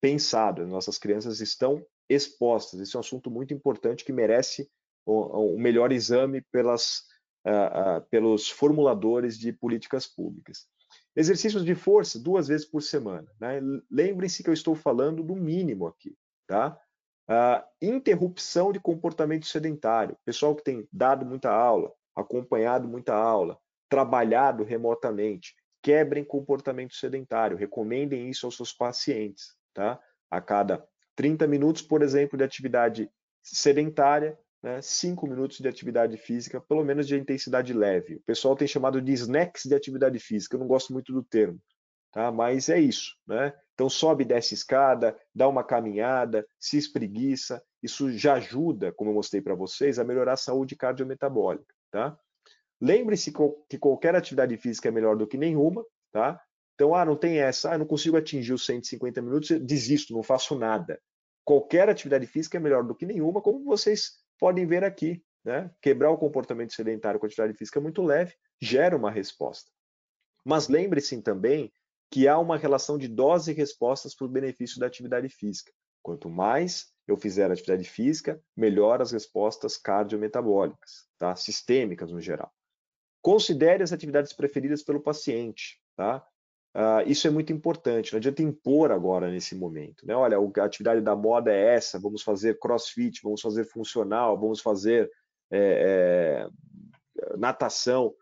pensado. Nossas crianças estão expostas. Esse é um assunto muito importante que merece o, o melhor exame pelas, uh, uh, pelos formuladores de políticas públicas. Exercícios de força duas vezes por semana. Né? Lembrem-se que eu estou falando do mínimo aqui. Tá? Uh, interrupção de comportamento sedentário. Pessoal que tem dado muita aula, acompanhado muita aula, trabalhado remotamente, quebrem comportamento sedentário. Recomendem isso aos seus pacientes. Tá? A cada 30 minutos, por exemplo, de atividade sedentária, né, cinco minutos de atividade física, pelo menos de intensidade leve. O pessoal tem chamado de snacks de atividade física, eu não gosto muito do termo, tá? mas é isso. Né? Então sobe e desce escada, dá uma caminhada, se espreguiça, isso já ajuda, como eu mostrei para vocês, a melhorar a saúde cardiometabólica. Tá? Lembre-se que qualquer atividade física é melhor do que nenhuma, tá? Então, ah, não tem essa, ah, não consigo atingir os 150 minutos, desisto, não faço nada. Qualquer atividade física é melhor do que nenhuma, como vocês podem ver aqui. Né? Quebrar o comportamento sedentário com atividade física muito leve gera uma resposta. Mas lembre-se também que há uma relação de dose e respostas para o benefício da atividade física. Quanto mais eu fizer atividade física, melhor as respostas cardiometabólicas, tá? sistêmicas no geral. Considere as atividades preferidas pelo paciente. Tá? Uh, isso é muito importante, não adianta impor agora nesse momento. Né? Olha, a atividade da moda é essa, vamos fazer crossfit, vamos fazer funcional, vamos fazer é, é, natação.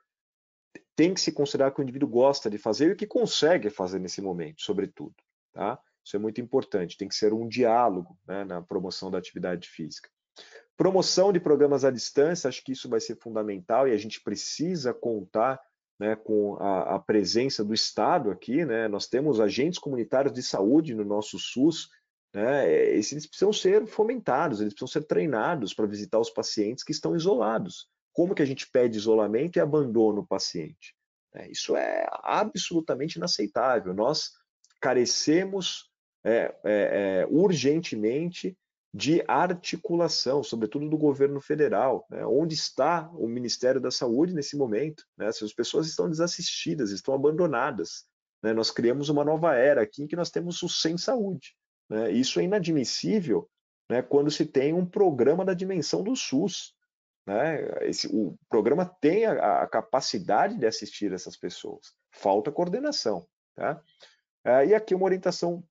Tem que se considerar que o indivíduo gosta de fazer e o que consegue fazer nesse momento, sobretudo. Tá? Isso é muito importante, tem que ser um diálogo né, na promoção da atividade física. Promoção de programas à distância, acho que isso vai ser fundamental e a gente precisa contar né, com a, a, presença do Estado aqui, né, nós temos agentes comunitários de saúde no nosso SUS, né, eles precisam ser fomentados, eles precisam ser treinados para visitar os pacientes que estão isolados. Como que a gente pede isolamento e abandona o paciente? É, isso é absolutamente inaceitável. Nós carecemos é, é, é, urgentemente de articulação, sobretudo do governo federal. Né? Onde está o Ministério da Saúde nesse momento? Né? As pessoas estão desassistidas, estão abandonadas. Né? Nós criamos uma nova era aqui em que nós temos o sem saúde. Né? Isso é inadmissível né, quando se tem um programa da dimensão do SUS. Né? Esse, o programa tem a, a, capacidade de assistir essas pessoas. Falta coordenação. Tá? É, e aqui uma orientação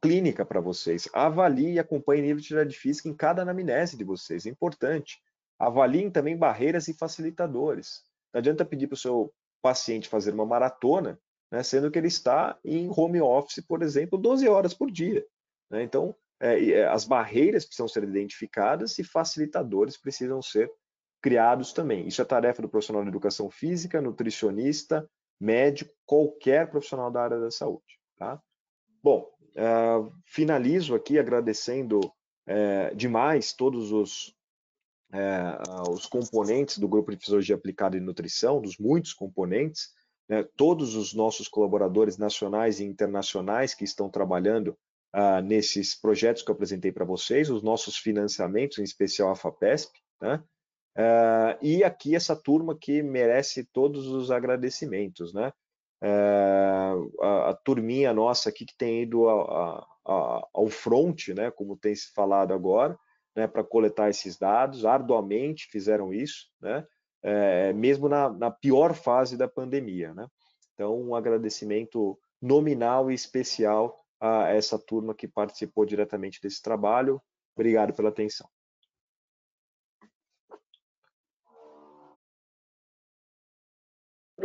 clínica para vocês. Avalie e acompanhe nível de atividade física em cada anamnese de vocês, é importante. Avaliem também barreiras e facilitadores. Não adianta pedir para o seu paciente fazer uma maratona, né, sendo que ele está em home office, por exemplo, 12 horas por dia. Né? Então, é, é, as barreiras precisam ser identificadas e facilitadores precisam ser criados também. Isso é tarefa do profissional de educação física, nutricionista, médico, qualquer profissional da área da saúde. Tá? Bom, Uh, finalizo aqui agradecendo uh, demais todos os, uh, os componentes do Grupo de Fisiologia Aplicada e Nutrição, dos muitos componentes, né, todos os nossos colaboradores nacionais e internacionais que estão trabalhando ah, nesses projetos que eu apresentei para vocês, os nossos financiamentos, em especial a FAPESP, né, e aqui essa turma que merece todos os agradecimentos, né? É, a, a, turminha nossa aqui que tem ido a, a, ao front, né, como tem se falado agora, né, para coletar esses dados, arduamente fizeram isso, né, é, mesmo na, na, pior fase da pandemia. Né. Então, um agradecimento nominal e especial a essa turma que participou diretamente desse trabalho. Obrigado pela atenção.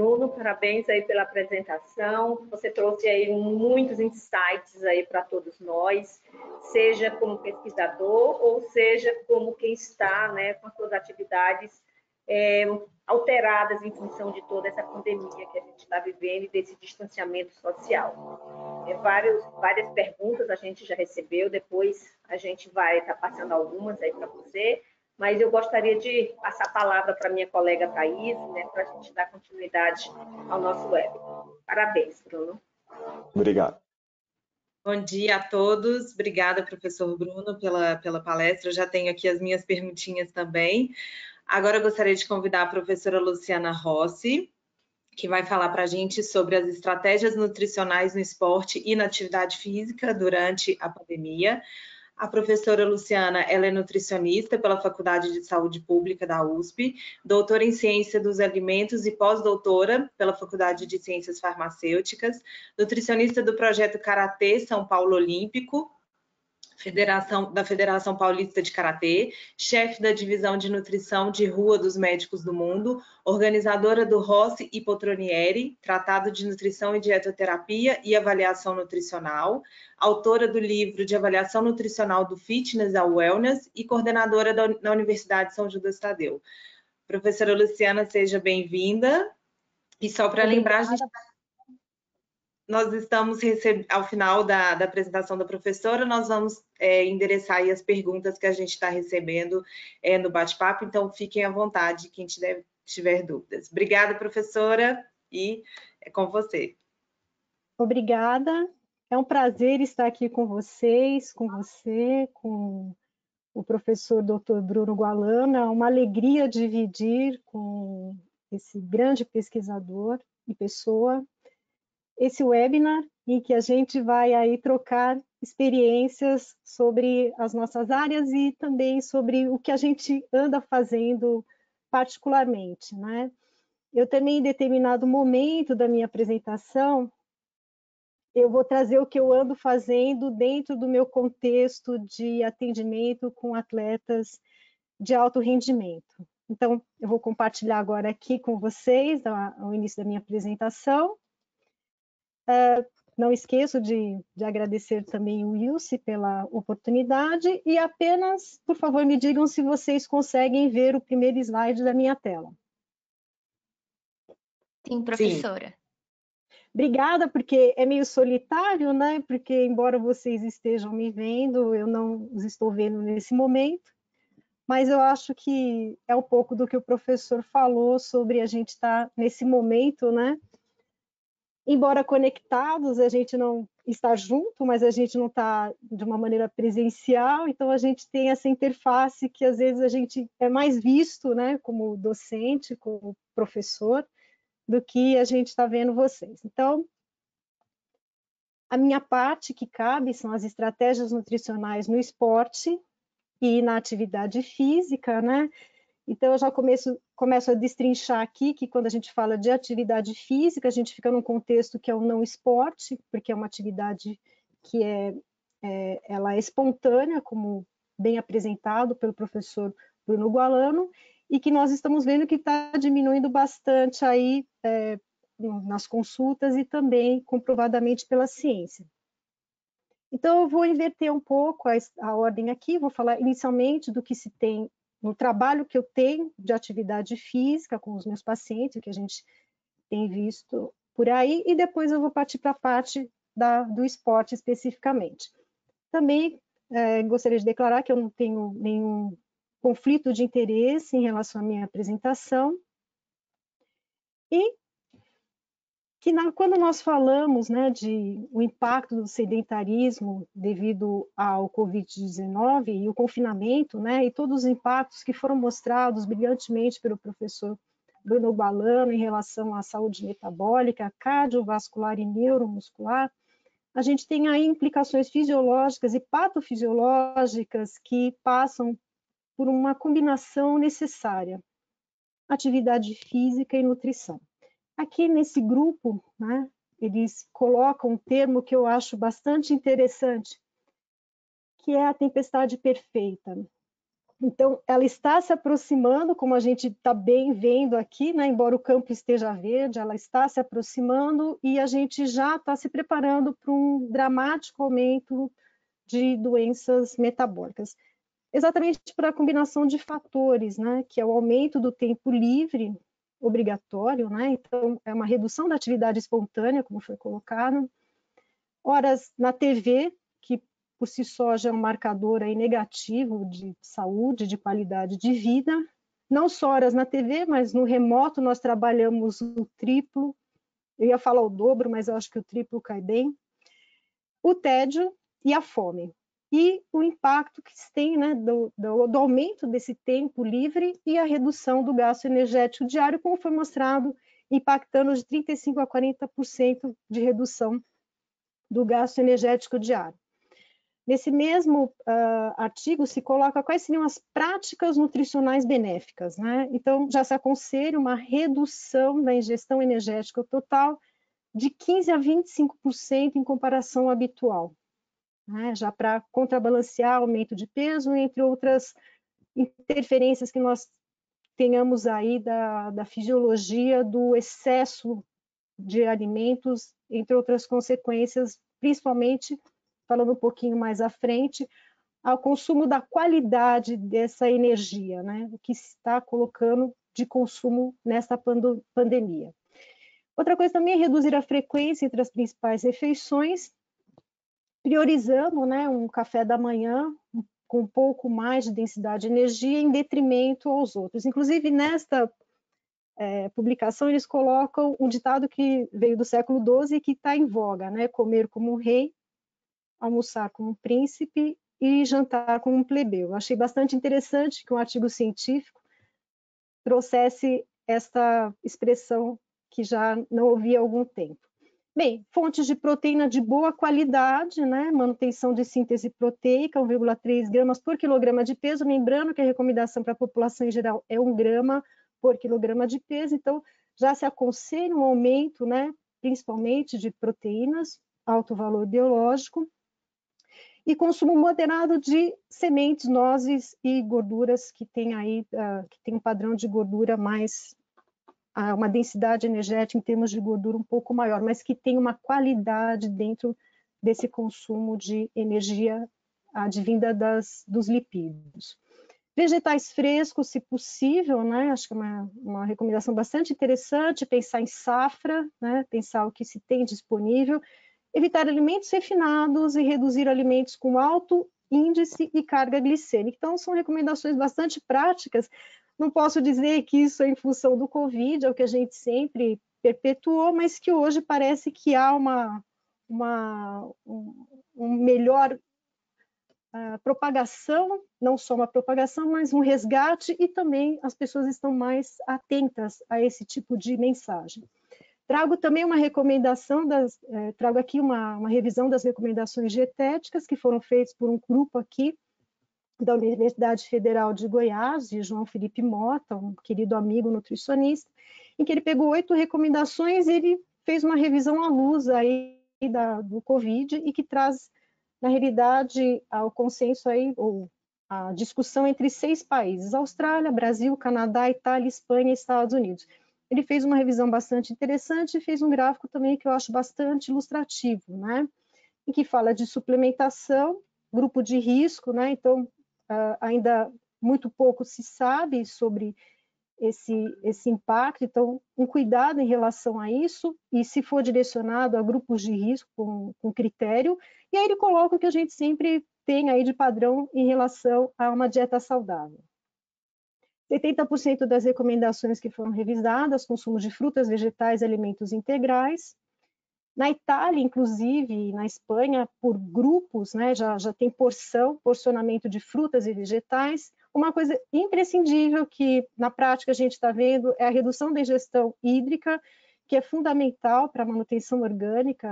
Bruno, parabéns aí pela apresentação. Você trouxe aí muitos insights aí para todos nós, seja como pesquisador ou seja como quem está, né, com as suas atividades é, alteradas em função de toda essa pandemia que a gente está vivendo e desse distanciamento social. É, vários, várias perguntas a gente já recebeu, depois a gente vai estar tá passando algumas aí para você mas eu gostaria de passar a palavra para minha colega Thais, né, para a gente dar continuidade ao nosso web. Parabéns, Bruno. Obrigado. Bom dia a todos. Obrigada, professor Bruno, pela, pela palestra. Eu já tenho aqui as minhas perguntinhas também. Agora eu gostaria de convidar a professora Luciana Rossi, que vai falar para a gente sobre as estratégias nutricionais no esporte e na atividade física durante a pandemia. A professora Luciana ela é nutricionista pela Faculdade de Saúde Pública da USP, doutora em Ciência dos Alimentos e pós-doutora pela Faculdade de Ciências Farmacêuticas, nutricionista do projeto Karatê São Paulo Olímpico, Federação, da Federação Paulista de Karatê, chefe da Divisão de Nutrição de Rua dos Médicos do Mundo, organizadora do Rossi e Potronieri, Tratado de Nutrição e Dietoterapia e Avaliação Nutricional, autora do livro de Avaliação Nutricional do Fitness ao Wellness e coordenadora da, da Universidade São Judas Tadeu. Professora Luciana, seja bem-vinda. E só para lembrar, a gente nós estamos ao final da, da, apresentação da professora, nós vamos é, endereçar as perguntas que a gente está recebendo é, no bate-papo, então fiquem à vontade, quem tiver, tiver dúvidas. Obrigada, professora, e é com você. Obrigada, é um prazer estar aqui com vocês, com você, com o professor Dr. Bruno Gualana, é uma alegria dividir com esse grande pesquisador e pessoa esse webinar em que a gente vai aí trocar experiências sobre as nossas áreas e também sobre o que a gente anda fazendo particularmente, né? Eu também, em determinado momento da minha apresentação, eu vou trazer o que eu ando fazendo dentro do meu contexto de atendimento com atletas de alto rendimento. Então, eu vou compartilhar agora aqui com vocês, ao início da minha apresentação, é, não esqueço de, de, agradecer também o Wilson pela oportunidade e apenas, por favor, me digam se vocês conseguem ver o primeiro slide da minha tela. Sim, professora. Sim. Obrigada, porque é meio solitário, né? Porque, embora vocês estejam me vendo, eu não os estou vendo nesse momento, mas eu acho que é um pouco do que o professor falou sobre a gente estar nesse momento, né? Embora conectados, a gente não estar junto, mas a gente não está de uma maneira presencial, então a gente tem essa interface que às vezes a gente é mais visto, né, como docente, como professor, do que a gente está vendo vocês. Então, a minha parte que cabe são as estratégias nutricionais no esporte e na atividade física, né? Então, eu já começo, começo a destrinchar aqui que quando a gente fala de atividade física, a gente fica num contexto que é o não esporte, porque é uma atividade que é, é ela é espontânea, como bem apresentado pelo professor Bruno Gualano, e que nós estamos vendo que está diminuindo bastante aí é, nas consultas e também comprovadamente pela ciência. Então, eu vou inverter um pouco a, a ordem aqui, vou falar inicialmente do que se tem no trabalho que eu tenho de atividade física com os meus pacientes, que a gente tem visto por aí, e depois eu vou partir para a parte da, do esporte especificamente. Também é, gostaria de declarar que eu não tenho nenhum conflito de interesse em relação à minha apresentação, e que na, quando nós falamos né, de o impacto do sedentarismo devido ao Covid-19 e o confinamento, né, e todos os impactos que foram mostrados brilhantemente pelo professor Bruno Balano em relação à saúde metabólica, cardiovascular e neuromuscular, a gente tem aí implicações fisiológicas e patofisiológicas que passam por uma combinação necessária, atividade física e nutrição. Aqui nesse grupo, né, eles colocam um termo que eu acho bastante interessante, que é a tempestade perfeita. Então, ela está se aproximando, como a gente está bem vendo aqui, né? embora o campo esteja verde, ela está se aproximando e a gente já está se preparando para um dramático aumento de doenças metabólicas. Exatamente para a combinação de fatores, né? que é o aumento do tempo livre obrigatório, né? Então, é uma redução da atividade espontânea, como foi colocado. Horas na TV, que por si só já é um marcador aí negativo de saúde, de qualidade de vida. Não só horas na TV, mas no remoto nós trabalhamos o triplo. Eu ia falar o dobro, mas eu acho que o triplo cai bem. O tédio e a fome e o impacto que se tem né, do, do, do, aumento desse tempo livre e a redução do gasto energético diário, como foi mostrado, impactando de 35% a 40% de redução do gasto energético diário. Nesse mesmo uh, artigo se coloca quais seriam as práticas nutricionais benéficas. Né? Então, já se aconselha uma redução da ingestão energética total de 15% a 25% em comparação ao habitual né, já para contrabalancear aumento de peso, entre outras interferências que nós tenhamos aí da, da fisiologia do excesso de alimentos, entre outras consequências, principalmente, falando um pouquinho mais à frente, ao consumo da qualidade dessa energia, né, o que se está colocando de consumo nessa pandemia. Outra coisa também é reduzir a frequência entre as principais refeições priorizando né, um café da manhã com um pouco mais de densidade de energia em detrimento aos outros. Inclusive, nesta é, publicação, eles colocam um ditado que veio do século XII e que está em voga, né? Comer como um rei, almoçar como um príncipe e jantar como um plebeu. Eu achei bastante interessante que um artigo científico trouxesse esta expressão que já não ouvi há algum tempo. Bem, fontes de proteína de boa qualidade, né? Manutenção de síntese proteica, 1,3 gramas por quilograma de peso. Lembrando que a recomendação para a população em geral é 1 grama por quilograma de peso, então já se aconselha um aumento, né? Principalmente de proteínas, alto valor biológico, e consumo moderado de sementes, nozes e gorduras que tem aí, uh, que tem um padrão de gordura mais uma densidade energética em termos de gordura um pouco maior, mas que tem uma qualidade dentro desse consumo de energia advinda das, dos lipídios. Vegetais frescos, se possível, né? Acho que é uma, uma recomendação bastante interessante, pensar em safra, né? Pensar o que se tem disponível, evitar alimentos refinados e reduzir alimentos com alto índice e carga glicêmica. Então, são recomendações bastante práticas, não posso dizer que isso é em função do Covid, é o que a gente sempre perpetuou, mas que hoje parece que há uma, uma um, um melhor uh, propagação, não só uma propagação, mas um resgate e também as pessoas estão mais atentas a esse tipo de mensagem. Trago também uma recomendação, das, eh, trago aqui uma, uma revisão das recomendações dietéticas que foram feitas por um grupo aqui da Universidade Federal de Goiás, de João Felipe Mota, um querido amigo nutricionista, em que ele pegou oito recomendações e ele fez uma revisão à luz aí da, do Covid e que traz, na realidade, o consenso aí, ou a discussão entre seis países, Austrália, Brasil, Canadá, Itália, Espanha e Estados Unidos. Ele fez uma revisão bastante interessante e fez um gráfico também que eu acho bastante ilustrativo, né? Em que fala de suplementação, grupo de risco, né? Então, uh, ainda muito pouco se sabe sobre esse, esse impacto, então, um cuidado em relação a isso, e se for direcionado a grupos de risco com, com critério, e aí ele coloca o que a gente sempre tem aí de padrão em relação a uma dieta saudável. 70% das recomendações que foram revisadas, consumo de frutas, vegetais e alimentos integrais. Na Itália, inclusive, na Espanha, por grupos, né, já, já tem porção, porcionamento de frutas e vegetais, uma coisa imprescindível que na prática a gente está vendo é a redução da ingestão hídrica, que é fundamental para a manutenção orgânica,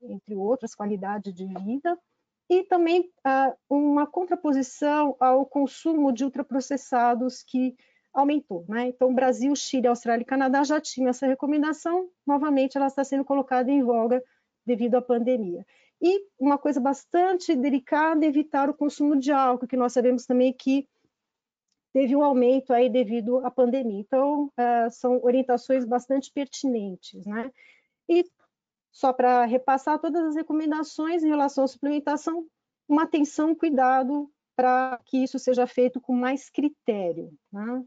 entre outras qualidades de vida, e também ah, uma contraposição ao consumo de ultraprocessados que aumentou. Né? Então, Brasil, Chile, Austrália e Canadá já tinham essa recomendação, novamente ela está sendo colocada em voga devido à pandemia. E uma coisa bastante delicada evitar o consumo de álcool, que nós sabemos também que teve um aumento aí devido à pandemia. Então, uh, são orientações bastante pertinentes, né? E só para repassar todas as recomendações em relação à suplementação, uma atenção, cuidado para que isso seja feito com mais critério. Né?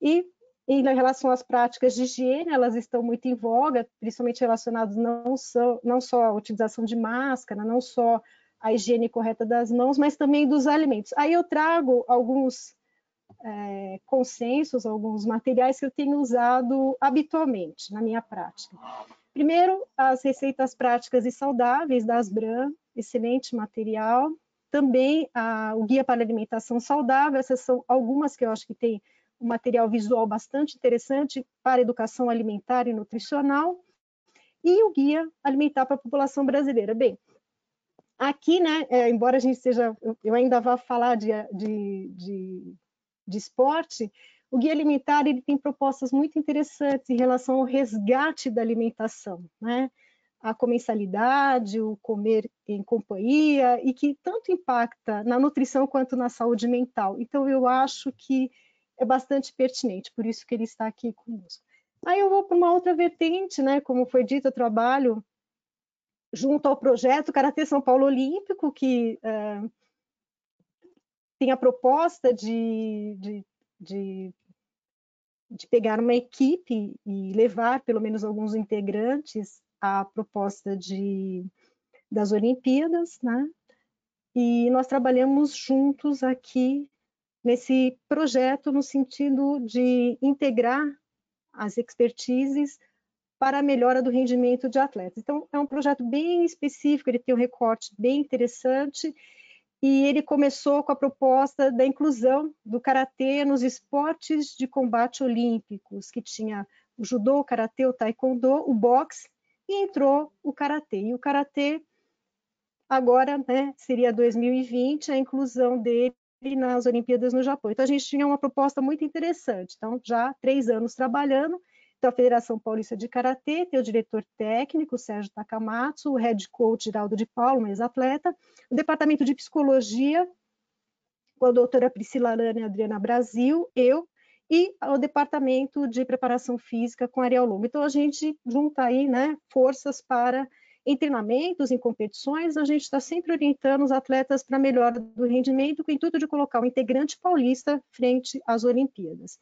E em relação às práticas de higiene, elas estão muito em voga, principalmente relacionadas não só, não só à utilização de máscara, não só a higiene correta das mãos, mas também dos alimentos. Aí eu trago alguns é, consensos, alguns materiais que eu tenho usado habitualmente na minha prática. Primeiro, as receitas práticas e saudáveis da Asbran, excelente material. Também a, o Guia para Alimentação Saudável, essas são algumas que eu acho que tem um material visual bastante interessante para educação alimentar e nutricional. E o Guia Alimentar para a População Brasileira. Bem, aqui, né, é, embora a gente seja, eu ainda vá falar de, de, de de esporte, o guia alimentar ele tem propostas muito interessantes em relação ao resgate da alimentação, né? A comensalidade, o comer em companhia e que tanto impacta na nutrição quanto na saúde mental. Então eu acho que é bastante pertinente, por isso que ele está aqui conosco. Aí eu vou para uma outra vertente, né? Como foi dito, eu trabalho junto ao projeto Karatê São Paulo Olímpico, que uh, tem a proposta de, de, de, de pegar uma equipe e levar pelo menos alguns integrantes à proposta de, das Olimpíadas, né? E nós trabalhamos juntos aqui nesse projeto no sentido de integrar as expertises para a melhora do rendimento de atletas. Então, é um projeto bem específico, ele tem um recorte bem interessante e ele começou com a proposta da inclusão do karatê nos esportes de combate olímpicos, que tinha o judô, o karatê, o taekwondo, o boxe, e entrou o karatê. E o karatê agora, né, seria 2020 a inclusão dele nas Olimpíadas no Japão. Então a gente tinha uma proposta muito interessante. Então já três anos trabalhando então, a Federação Paulista de Karatê tem o diretor técnico, Sérgio Takamatsu, o head coach, Geraldo de Paulo, um ex-atleta, o departamento de psicologia, com a doutora Priscila Arana e Adriana Brasil, eu, e o departamento de preparação física com Ariel Longo. Então, a gente junta aí né, forças para em treinamentos, em competições, a gente está sempre orientando os atletas para melhora do rendimento, com o intuito de colocar o integrante paulista frente às Olimpíadas.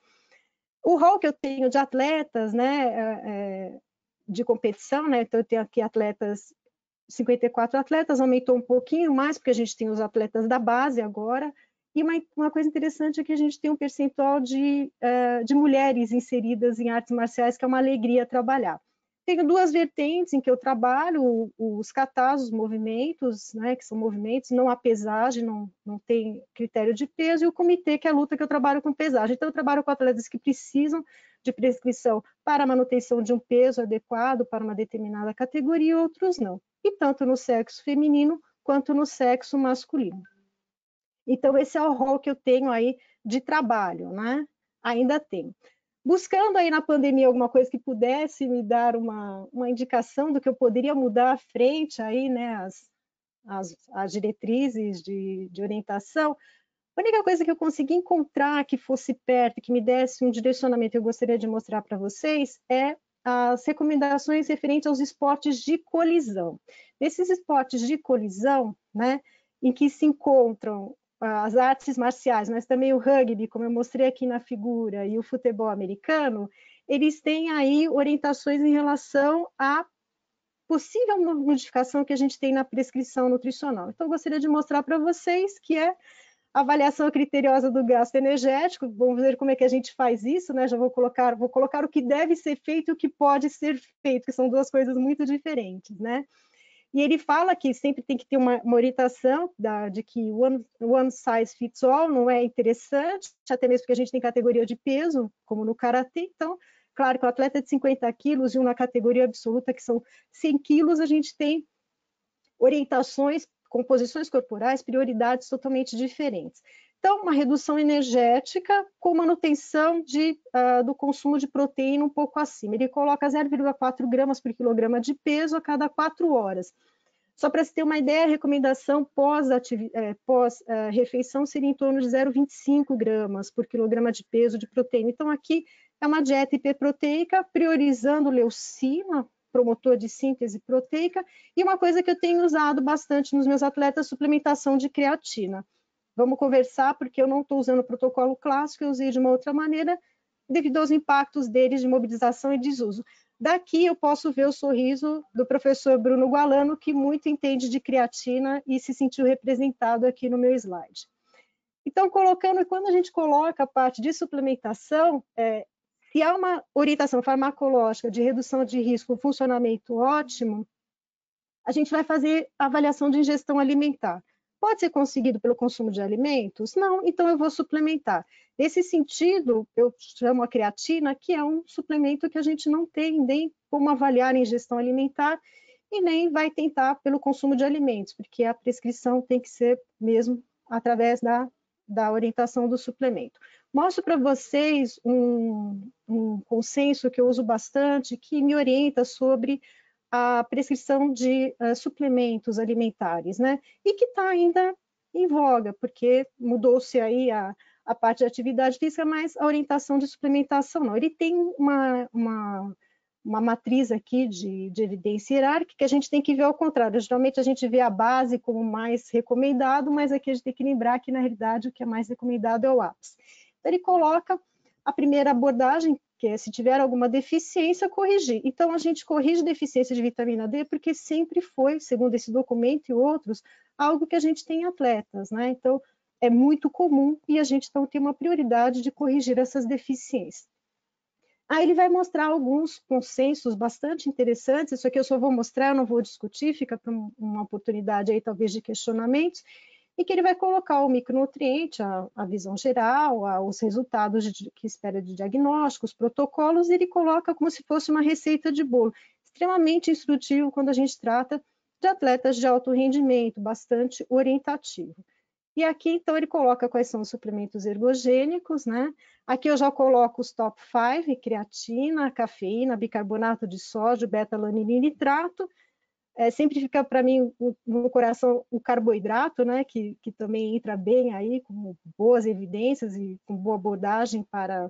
O rol que eu tenho de atletas, né, é, é de competição, né, então eu tenho aqui atletas, 54 atletas, aumentou um pouquinho mais, porque a gente tem os atletas da base agora, e uma, uma coisa interessante é que a gente tem um percentual de, uh, de mulheres inseridas em artes marciais, que é uma alegria trabalhar. Tenho duas vertentes em que eu trabalho, os catas, os movimentos, né, que são movimentos, não há pesagem, não, não tem critério de peso, e o comitê, que é a luta que eu trabalho com pesagem. Então, eu trabalho com atletas que precisam de prescrição para manutenção de um peso adequado para uma determinada categoria, e outros não. E tanto no sexo feminino quanto no sexo masculino. Então, esse é o rol que eu tenho aí de trabalho, né? Ainda tenho buscando aí na pandemia alguma coisa que pudesse me dar uma, uma indicação do que eu poderia mudar à frente aí, né, as, as, as diretrizes de, de orientação, a única coisa que eu consegui encontrar que fosse perto, que me desse um direcionamento que eu gostaria de mostrar para vocês, é as recomendações referentes aos esportes de colisão. Nesses esportes de colisão, né, em que se encontram as artes marciais, mas também o rugby, como eu mostrei aqui na figura, e o futebol americano, eles têm aí orientações em relação à possível modificação que a gente tem na prescrição nutricional. Então, eu gostaria de mostrar para vocês que é avaliação criteriosa do gasto energético. Vamos ver como é que a gente faz isso, né? Já vou colocar, vou colocar o que deve ser feito e o que pode ser feito, que são duas coisas muito diferentes, né? E ele fala que sempre tem que ter uma, uma orientação da, de que one, one size fits all não é interessante, até mesmo porque a gente tem categoria de peso, como no karatê. Então, claro que o atleta de 50 quilos e um na categoria absoluta, que são 100 quilos, a gente tem orientações, composições corporais, prioridades totalmente diferentes. Então, uma redução energética com manutenção de, uh, do consumo de proteína um pouco acima. Ele coloca 0,4 gramas por quilograma de peso a cada quatro horas. Só para se ter uma ideia, a recomendação pós-refeição é, pós, uh, seria em torno de 0,25 gramas por quilograma de peso de proteína. Então, aqui é uma dieta hiperproteica, priorizando leucina, promotor de síntese proteica, e uma coisa que eu tenho usado bastante nos meus atletas, suplementação de creatina. Vamos conversar, porque eu não estou usando o protocolo clássico, eu usei de uma outra maneira, devido aos impactos deles de mobilização e desuso. Daqui eu posso ver o sorriso do professor Bruno Gualano, que muito entende de creatina e se sentiu representado aqui no meu slide. Então, colocando, quando a gente coloca a parte de suplementação, é, se há uma orientação farmacológica de redução de risco, funcionamento ótimo, a gente vai fazer avaliação de ingestão alimentar. Pode ser conseguido pelo consumo de alimentos? Não, então eu vou suplementar. Nesse sentido, eu chamo a creatina, que é um suplemento que a gente não tem nem como avaliar a ingestão alimentar e nem vai tentar pelo consumo de alimentos, porque a prescrição tem que ser mesmo através da, da orientação do suplemento. Mostro para vocês um, um consenso que eu uso bastante, que me orienta sobre a prescrição de uh, suplementos alimentares, né? E que está ainda em voga, porque mudou-se aí a, a parte de atividade física, mas a orientação de suplementação não. Ele tem uma, uma, uma matriz aqui de, de evidência hierárquica que a gente tem que ver ao contrário. Geralmente a gente vê a base como mais recomendado, mas aqui a gente tem que lembrar que, na realidade, o que é mais recomendado é o ápice. Então, ele coloca a primeira abordagem, que é se tiver alguma deficiência, corrigir. Então, a gente corrige deficiência de vitamina D porque sempre foi, segundo esse documento e outros, algo que a gente tem em atletas, né? Então, é muito comum e a gente então tem uma prioridade de corrigir essas deficiências. Aí ele vai mostrar alguns consensos bastante interessantes, isso aqui eu só vou mostrar, eu não vou discutir, fica para uma oportunidade aí talvez de questionamentos, e que ele vai colocar o micronutriente, a, a visão geral, a, os resultados de, que espera de diagnósticos, protocolos, e ele coloca como se fosse uma receita de bolo, extremamente instrutivo quando a gente trata de atletas de alto rendimento, bastante orientativo. E aqui, então, ele coloca quais são os suplementos ergogênicos, né? Aqui eu já coloco os top 5, creatina, cafeína, bicarbonato de sódio, beta-alanina e nitrato, é, sempre fica para mim no coração o carboidrato, né, que, que também entra bem aí, com boas evidências e com boa abordagem para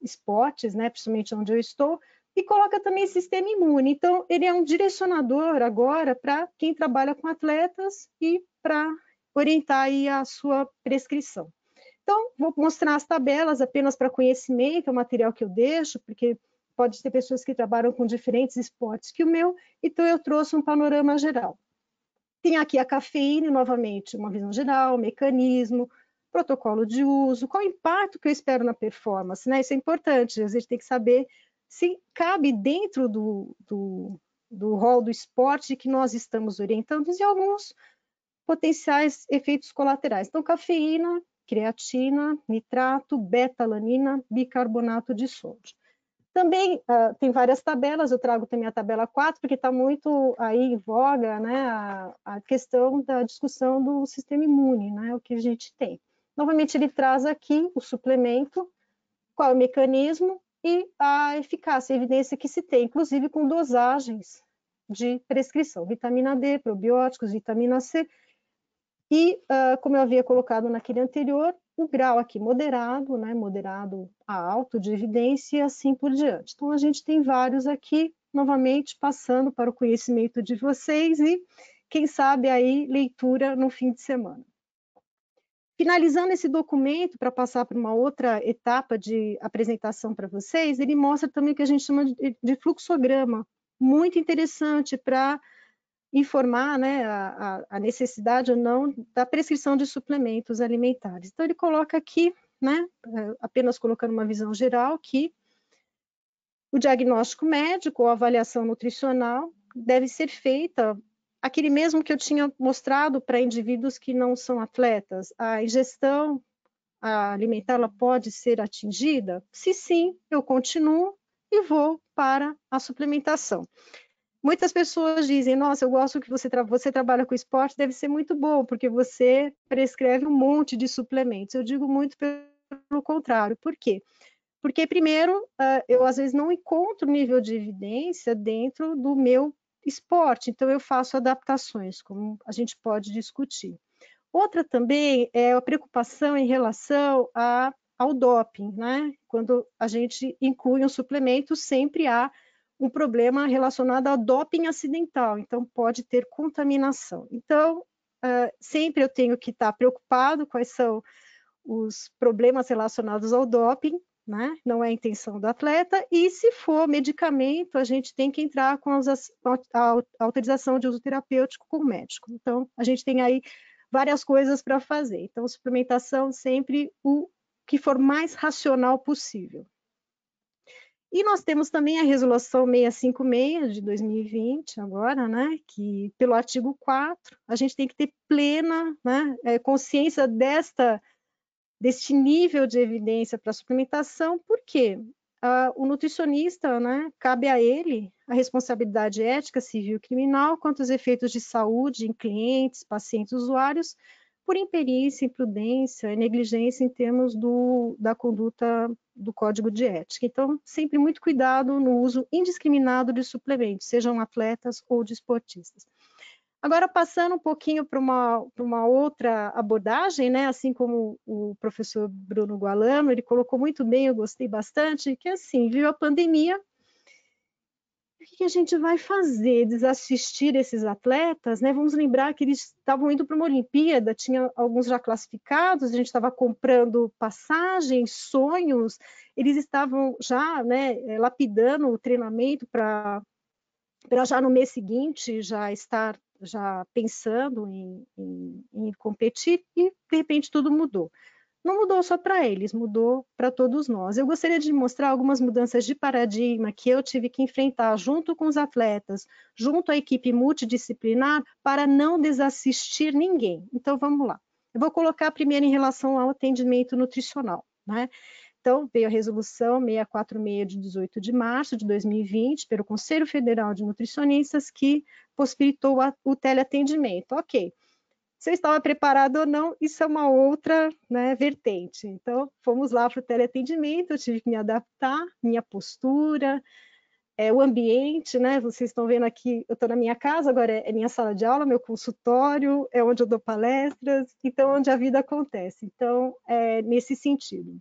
esportes, né, principalmente onde eu estou, e coloca também sistema imune. Então, ele é um direcionador agora para quem trabalha com atletas e para orientar aí a sua prescrição. Então, vou mostrar as tabelas apenas para conhecimento, é o material que eu deixo, porque pode ter pessoas que trabalham com diferentes esportes que o meu, então eu trouxe um panorama geral. Tem aqui a cafeína, novamente, uma visão geral, mecanismo, protocolo de uso, qual o impacto que eu espero na performance, né? Isso é importante, a gente tem que saber se cabe dentro do, do, do rol do esporte que nós estamos orientando e alguns potenciais efeitos colaterais. Então, cafeína, creatina, nitrato, betalanina, bicarbonato de sódio. Também uh, tem várias tabelas, eu trago também a tabela 4, porque está muito aí em voga né, a, a, questão da discussão do sistema imune, né, o que a gente tem. Novamente, ele traz aqui o suplemento, qual é o mecanismo e a eficácia, a evidência que se tem, inclusive com dosagens de prescrição, vitamina D, probióticos, vitamina C, e, uh, como eu havia colocado naquele anterior, o grau aqui moderado, né, moderado a alto de evidência e assim por diante. Então, a gente tem vários aqui, novamente, passando para o conhecimento de vocês e, quem sabe, aí, leitura no fim de semana. Finalizando esse documento, para passar para uma outra etapa de apresentação para vocês, ele mostra também o que a gente chama de, de fluxograma, muito interessante para informar né, a, a, necessidade ou não da prescrição de suplementos alimentares. Então, ele coloca aqui, né, é, apenas colocando uma visão geral, que o diagnóstico médico ou avaliação nutricional deve ser feita aquele mesmo que eu tinha mostrado para indivíduos que não são atletas. A ingestão alimentar ela pode ser atingida? Se sim, eu continuo e vou para a suplementação. Muitas pessoas dizem, nossa, eu gosto que você, tra você trabalha com esporte, deve ser muito bom, porque você prescreve um monte de suplementos. Eu digo muito pelo contrário. Por quê? Porque, primeiro, uh, eu às vezes não encontro nível de evidência dentro do meu esporte, então eu faço adaptações, como a gente pode discutir. Outra também é a preocupação em relação a, ao doping, né? Quando a gente inclui um suplemento, sempre há um problema relacionado ao doping acidental, então pode ter contaminação. Então, uh, sempre eu tenho que estar preocupado quais são os problemas relacionados ao doping, né? Não é a intenção do atleta, e se for medicamento, a gente tem que entrar com a, a autorização de uso terapêutico com o médico. Então, a gente tem aí várias coisas para fazer. Então, suplementação sempre o que for mais racional possível. E nós temos também a resolução 656 de 2020, agora, né, que pelo artigo 4, a gente tem que ter plena né, é, consciência desta, deste nível de evidência para suplementação, porque uh, o nutricionista, né, cabe a ele a responsabilidade ética, civil e criminal quanto aos efeitos de saúde em clientes, pacientes, usuários, por imperícia, imprudência negligência em termos do, da conduta do código de ética. Então, sempre muito cuidado no uso indiscriminado de suplementos, sejam atletas ou desportistas. Agora, passando um pouquinho para uma, uma, outra abordagem, né, assim como o professor Bruno Gualano, ele colocou muito bem, eu gostei bastante, que assim, viu a pandemia, o que a gente vai fazer? Desassistir esses atletas, né? Vamos lembrar que eles estavam indo para uma Olimpíada, tinha alguns já classificados, a gente estava comprando passagens, sonhos, eles estavam já, né, eh, lapidando o treinamento para já no mês seguinte já estar já pensando em, em, em competir e de repente tudo mudou não mudou só para eles, mudou para todos nós. Eu gostaria de mostrar algumas mudanças de paradigma que eu tive que enfrentar junto com os atletas, junto à equipe multidisciplinar, para não desassistir ninguém. Então, vamos lá. Eu vou colocar primeiro em relação ao atendimento nutricional, né? Então, veio a resolução 646 de 18 de março de 2020 pelo Conselho Federal de Nutricionistas que possibilitou o teleatendimento. Ok, se eu estava preparado ou não, isso é uma outra né, vertente. Então, fomos lá para o teleatendimento, eu tive que me adaptar, minha postura, é, o ambiente, né? Vocês estão vendo aqui, eu estou na minha casa, agora é, minha sala de aula, meu consultório, é onde eu dou palestras, então onde a vida acontece. Então, é nesse sentido.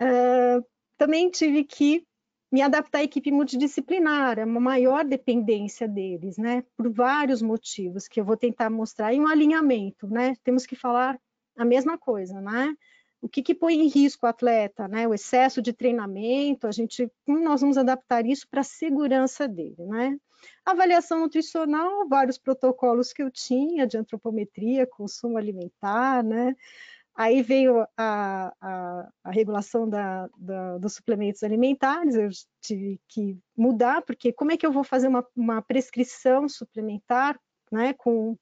Uh, também tive que me adaptar à equipe multidisciplinar, é uma maior dependência deles, né? Por vários motivos que eu vou tentar mostrar e um alinhamento, né? Temos que falar a mesma coisa, né? O que, que põe em risco o atleta, né? O excesso de treinamento, a gente, como nós vamos adaptar isso para a segurança dele, né? Avaliação nutricional, vários protocolos que eu tinha de antropometria, consumo alimentar, né? Aí veio a, a, a regulação da, da, dos suplementos alimentares, eu tive que mudar, porque como é que eu vou fazer uma, uma prescrição suplementar né, com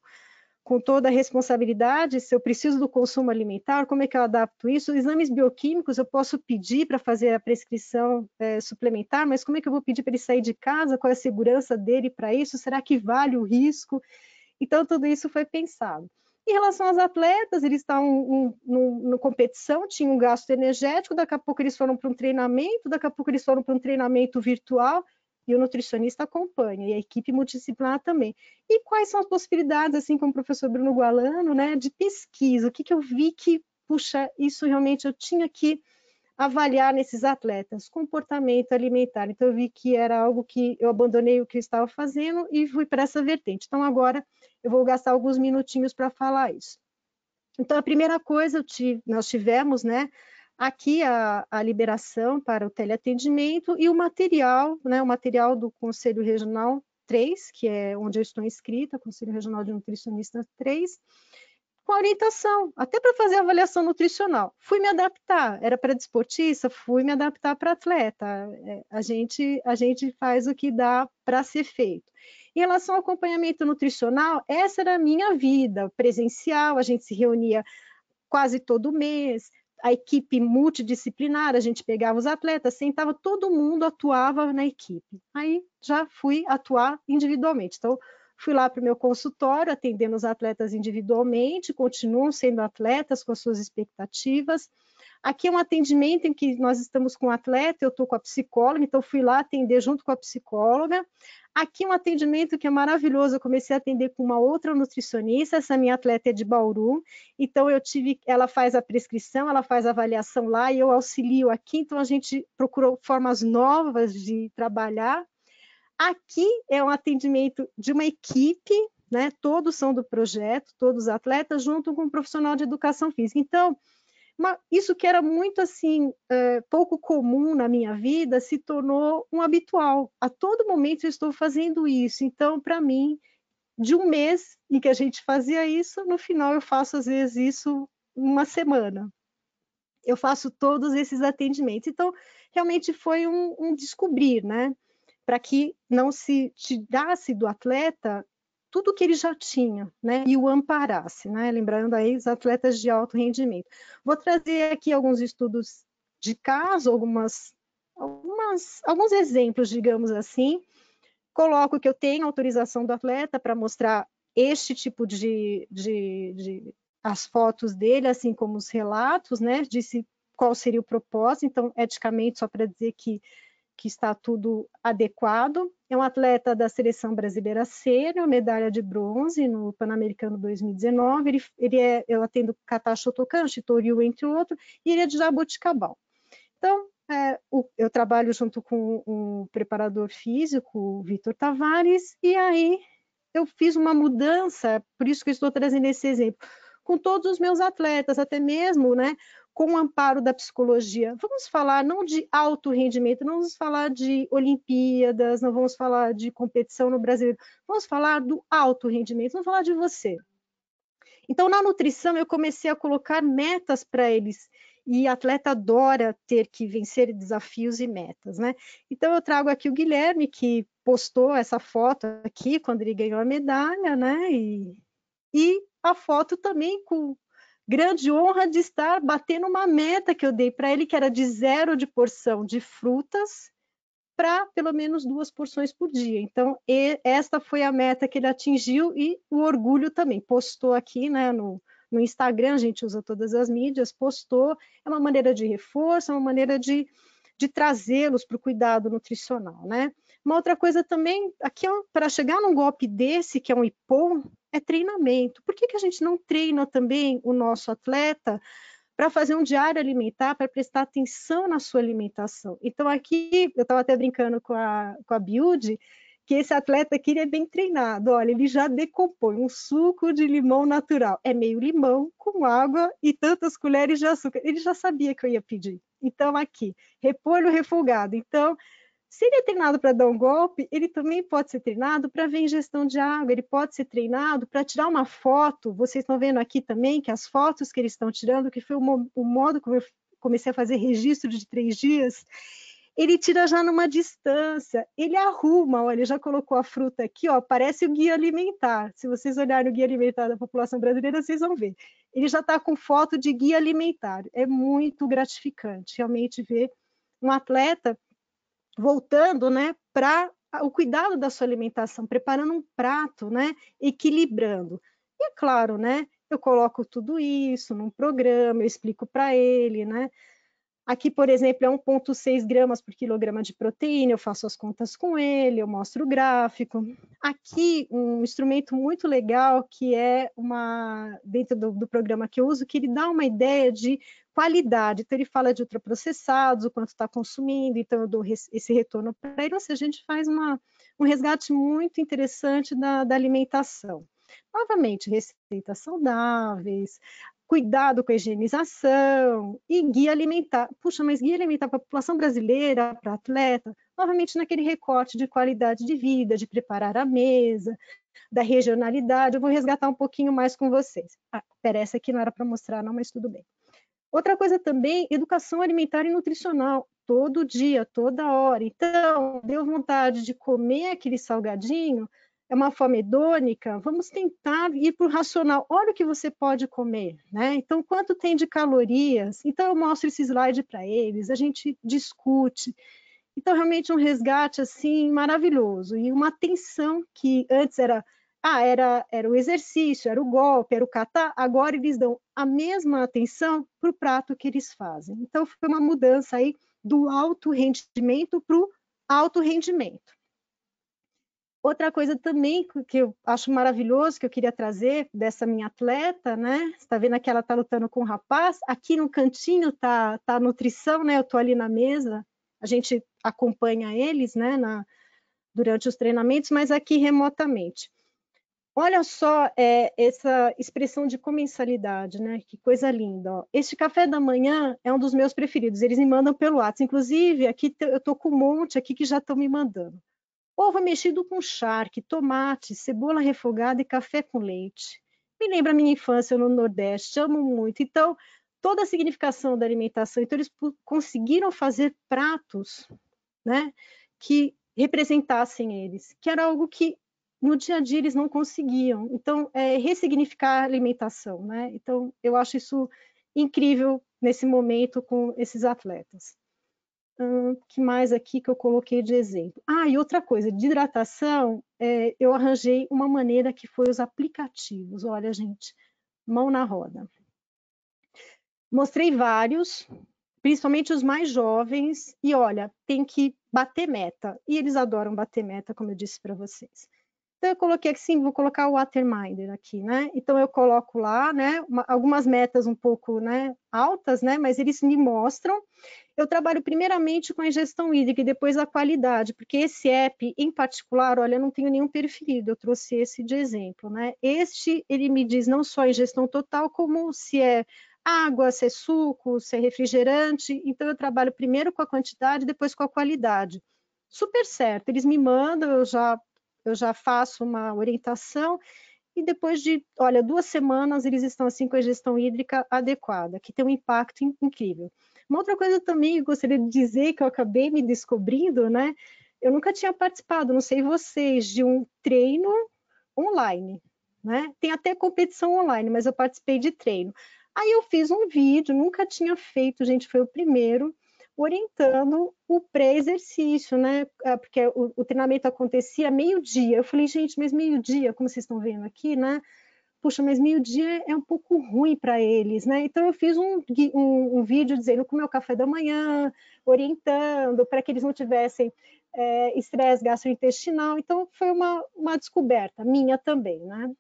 com toda a responsabilidade, se eu preciso do consumo alimentar, como é que eu adapto isso? Exames bioquímicos eu posso pedir para fazer a prescrição é, suplementar, mas como é que eu vou pedir para ele sair de casa? Qual é a segurança dele para isso? Será que vale o risco? Então, tudo isso foi pensado. Em relação aos atletas, eles estavam na competição, tinham um gasto energético, daqui a pouco eles foram para um treinamento, daqui a pouco eles foram para um treinamento virtual, e o nutricionista acompanha, e a equipe multidisciplinar também. E quais são as possibilidades, assim como o professor Bruno Gualano, né, de pesquisa? O que, que eu vi que, puxa, isso realmente eu tinha que avaliar nesses atletas, comportamento alimentar. Então, eu vi que era algo que eu abandonei o que eu estava fazendo e fui para essa vertente. Então, agora eu vou gastar alguns minutinhos para falar isso. Então, a primeira coisa, tive, nós tivemos, né, aqui a, a, liberação para o teleatendimento e o material, né, o material do Conselho Regional 3, que é onde eu estou inscrita, Conselho Regional de Nutricionista 3, com orientação, até para fazer avaliação nutricional. Fui me adaptar, era para desportista, fui me adaptar para atleta. É, a gente, a gente faz o que dá para ser feito. Em relação ao acompanhamento nutricional, essa era a minha vida presencial, a gente se reunia quase todo mês, a equipe multidisciplinar, a gente pegava os atletas, sentava, todo mundo atuava na equipe. Aí já fui atuar individualmente. Então, fui lá para o meu consultório, atendendo os atletas individualmente, continuam sendo atletas com as suas expectativas. Aqui é um atendimento em que nós estamos com o atleta, eu estou com a psicóloga, então fui lá atender junto com a psicóloga. Aqui um atendimento que é maravilhoso, eu comecei a atender com uma outra nutricionista, essa minha atleta é de Bauru, então eu tive, ela faz a prescrição, ela faz a avaliação lá e eu auxilio aqui, então a gente procurou formas novas de trabalhar. Aqui é um atendimento de uma equipe, né? Todos são do projeto, todos atletas, junto com um profissional de educação física. Então, uma, isso que era muito assim é, pouco comum na minha vida se tornou um habitual. A todo momento eu estou fazendo isso. Então, para mim, de um mês em que a gente fazia isso, no final eu faço às vezes isso uma semana. Eu faço todos esses atendimentos. Então, realmente foi um, um descobrir, né? Para que não se tirasse do atleta tudo que ele já tinha, né, e o amparasse, né, lembrando aí os atletas de alto rendimento. Vou trazer aqui alguns estudos de caso, algumas, algumas, alguns exemplos, digamos assim. Coloco que eu tenho autorização do atleta para mostrar este tipo de, de, de, as fotos dele, assim como os relatos, né, disse qual seria o propósito, então, eticamente, só para dizer que que está tudo adequado. É um atleta da seleção brasileira sênior, medalha de bronze no Pan-Americano 2019. Ele, ele é, eu atendo Katacho Tokan, Chitoriu, entre outros, e ele é de Jaboticabal. Então, é, o, eu trabalho junto com um preparador físico, o Vitor Tavares, e aí eu fiz uma mudança, por isso que estou trazendo esse exemplo, com todos os meus atletas, até mesmo, né, com o amparo da psicologia. Vamos falar não de alto rendimento, não vamos falar de Olimpíadas, não vamos falar de competição no Brasil, vamos falar do alto rendimento, vamos falar de você. Então, na nutrição, eu comecei a colocar metas para eles, e atleta adora ter que vencer desafios e metas, né? Então, eu trago aqui o Guilherme, que postou essa foto aqui, quando ele ganhou a medalha, né? E, e a foto também com grande honra de estar batendo uma meta que eu dei para ele, que era de zero de porção de frutas para pelo menos duas porções por dia. Então, e, esta foi a meta que ele atingiu e o orgulho também. Postou aqui né, no, no Instagram, a gente usa todas as mídias, postou, é uma maneira de reforço, é uma maneira de, de trazê-los para o cuidado nutricional, né? Uma outra coisa também, aqui para chegar num golpe desse, que é um IPOM, é treinamento. Por que, que a gente não treina também o nosso atleta para fazer um diário alimentar, para prestar atenção na sua alimentação? Então, aqui, eu estava até brincando com a, com a Build, que esse atleta aqui é bem treinado. Olha, ele já decompõe um suco de limão natural. É meio limão com água e tantas colheres de açúcar. Ele já sabia que eu ia pedir. Então, aqui, repolho refogado. Então, Se ele é treinado para dar um golpe, ele também pode ser treinado para ver ingestão de água, ele pode ser treinado para tirar uma foto. Vocês estão vendo aqui também que as fotos que eles estão tirando, que foi o, o modo como eu comecei a fazer registro de três dias, ele tira já numa distância, ele arruma, olha, já colocou a fruta aqui, ó, parece o guia alimentar. Se vocês olharem o guia alimentar da população brasileira, vocês vão ver. Ele já está com foto de guia alimentar. É muito gratificante realmente ver um atleta voltando, né, para o cuidado da sua alimentação, preparando um prato, né, equilibrando. E é claro, né, eu coloco tudo isso num programa, eu explico para ele, né, Aqui, por exemplo, é 1,6 gramas por quilograma de proteína, eu faço as contas com ele, eu mostro o gráfico. Aqui, um instrumento muito legal que é uma, dentro do, do programa que eu uso, que ele dá uma ideia de qualidade. Então, ele fala de ultraprocessados, o quanto está consumindo, então eu dou esse retorno para ele. Ou seja, a gente faz uma, um resgate muito interessante da, da alimentação. Novamente, receitas saudáveis, cuidado com a higienização e guia alimentar. Puxa, mas guia alimentar para a população brasileira, para atleta, novamente naquele recorte de qualidade de vida, de preparar a mesa, da regionalidade. Eu vou resgatar um pouquinho mais com vocês. Ah, essa aqui não era para mostrar, não, mas tudo bem. Outra coisa também, educação alimentar e nutricional, todo dia, toda hora. Então, deu vontade de comer aquele salgadinho, é uma fome hedônica, vamos tentar ir para o racional. Olha o que você pode comer, né? Então, quanto tem de calorias? Então, eu mostro esse slide para eles, a gente discute. Então, realmente um resgate assim maravilhoso e uma atenção que antes era ah, era, era o exercício, era o golpe, era o catar, agora eles dão a mesma atenção para o prato que eles fazem. Então, foi uma mudança aí do alto rendimento para o alto rendimento. Outra coisa também que eu acho maravilhoso, que eu queria trazer dessa minha atleta, né? Você está vendo que ela está lutando com o um rapaz. Aqui no cantinho tá, tá a nutrição, né? Eu estou ali na mesa, a gente acompanha eles, né? Na, durante os treinamentos, mas aqui remotamente. Olha só é, essa expressão de comensalidade, né? Que coisa linda. Ó. Este café da manhã é um dos meus preferidos. Eles me mandam pelo WhatsApp. Inclusive, aqui eu estou com um monte aqui que já estão me mandando. Ovo mexido com charque, tomate, cebola refogada e café com leite. Me lembra a minha infância no Nordeste, amo muito. Então, toda a significação da alimentação. Então, eles conseguiram fazer pratos né, que representassem eles, que era algo que no dia a dia eles não conseguiam. Então, é, ressignificar a alimentação. Né? Então, eu acho isso incrível nesse momento com esses atletas. Hum, que mais aqui que eu coloquei de exemplo? Ah, e outra coisa, de hidratação, é, eu arranjei uma maneira que foi os aplicativos. Olha, gente, mão na roda. Mostrei vários, principalmente os mais jovens, e olha, tem que bater meta. E eles adoram bater meta, como eu disse para vocês. Então, eu coloquei assim, vou colocar o Waterminder aqui, né? Então, eu coloco lá, né, uma, algumas metas um pouco, né, altas, né, mas eles me mostram. Eu trabalho primeiramente com a ingestão hídrica e depois a qualidade, porque esse app, em particular, olha, eu não tenho nenhum preferido, eu trouxe esse de exemplo, né? Este, ele me diz não só a ingestão total, como se é água, se é suco, se é refrigerante. Então, eu trabalho primeiro com a quantidade, depois com a qualidade. Super certo, eles me mandam, eu já eu já faço uma orientação e depois de, olha, duas semanas eles estão assim com a gestão hídrica adequada, que tem um impacto incrível. Uma outra coisa também que eu gostaria de dizer, que eu acabei me descobrindo, né? Eu nunca tinha participado, não sei vocês, de um treino online, né? Tem até competição online, mas eu participei de treino. Aí eu fiz um vídeo, nunca tinha feito, gente, foi o primeiro, orientando o pré-exercício, né? É, porque o, o treinamento acontecia meio-dia. Eu falei, gente, mas meio-dia, como vocês estão vendo aqui, né? Puxa, mas meio-dia é um pouco ruim para eles, né? Então eu fiz um, um, um, vídeo dizendo como é o café da manhã, orientando para que eles não tivessem é, estresse gastrointestinal. Então foi uma, uma descoberta minha também, né?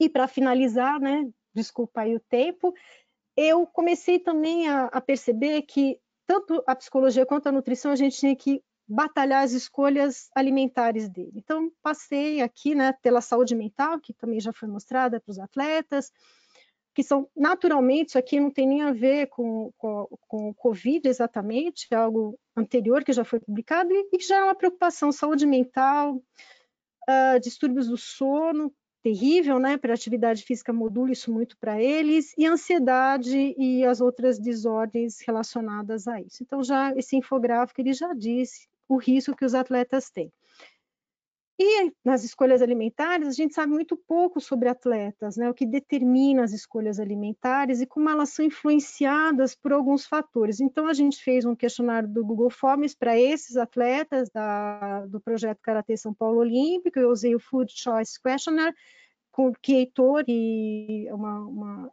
E para finalizar, né? Desculpa aí o tempo, eu comecei também a, a perceber que tanto a psicologia quanto a nutrição, a gente tinha que batalhar as escolhas alimentares dele. Então, passei aqui né, pela saúde mental, que também já foi mostrada para os atletas, que são naturalmente, isso aqui não tem nem a ver com, com, com o Covid exatamente, é algo anterior que já foi publicado e, que já é uma preocupação, saúde mental, uh, distúrbios do sono, terrível, né? Para atividade física modula isso muito para eles, e ansiedade e as outras desordens relacionadas a isso. Então, já esse infográfico ele já disse o risco que os atletas têm. E nas escolhas alimentares, a gente sabe muito pouco sobre atletas, né? O que determina as escolhas alimentares e como elas são influenciadas por alguns fatores. Então, a gente fez um questionário do Google Forms para esses atletas da, do projeto Karatê São Paulo Olímpico. Eu usei o Food Choice Questionnaire, com, que Heitor e uma, uma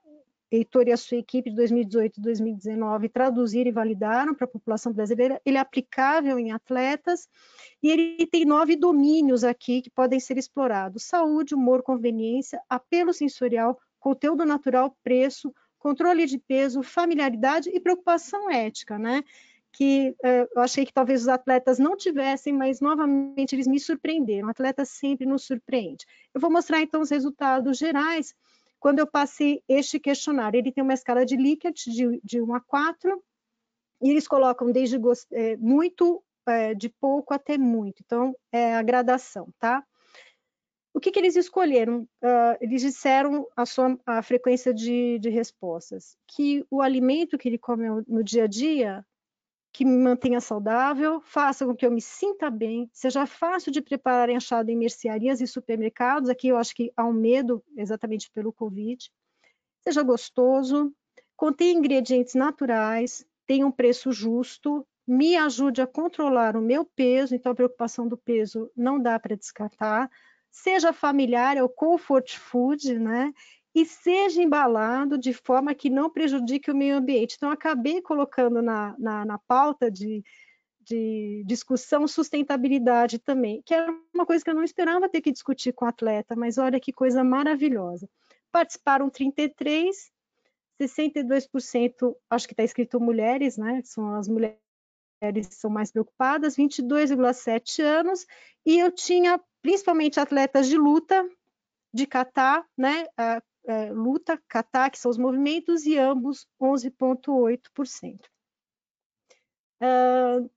Heitor e a sua equipe de 2018 e 2019 traduziram e validaram para a população brasileira, ele é aplicável em atletas e ele tem nove domínios aqui que podem ser explorados: saúde, humor, conveniência, apelo sensorial, conteúdo natural, preço, controle de peso, familiaridade e preocupação ética, né? Que eh, eu achei que talvez os atletas não tivessem, mas novamente eles me surpreenderam. O atleta sempre nos surpreende. Eu vou mostrar então os resultados gerais quando eu passei este questionário. Ele tem uma escala de Likert de, de 1 a 4, e eles colocam desde é, muito, é, de pouco até muito. Então, é a gradação, tá? O que, que eles escolheram? Uh, eles disseram a, sua, a frequência de, de respostas, que o alimento que ele come no dia a dia que me mantenha saudável, faça com que eu me sinta bem, seja fácil de preparar e achado em mercearias e supermercados. Aqui eu acho que há um medo exatamente pelo Covid. Seja gostoso, contém ingredientes naturais, tenha um preço justo, me ajude a controlar o meu peso, então a preocupação do peso não dá para descartar. Seja familiar, é o comfort food, né? E seja embalado de forma que não prejudique o meio ambiente. Então, acabei colocando na, na, na pauta de, de discussão sustentabilidade também, que era uma coisa que eu não esperava ter que discutir com o atleta, mas olha que coisa maravilhosa. Participaram 33, 62%, acho que está escrito mulheres, né? São as mulheres que são mais preocupadas, 22,7 anos, e eu tinha principalmente atletas de luta, de catar, né? É, luta, kata, que são os movimentos, e ambos 11,8%. Uh,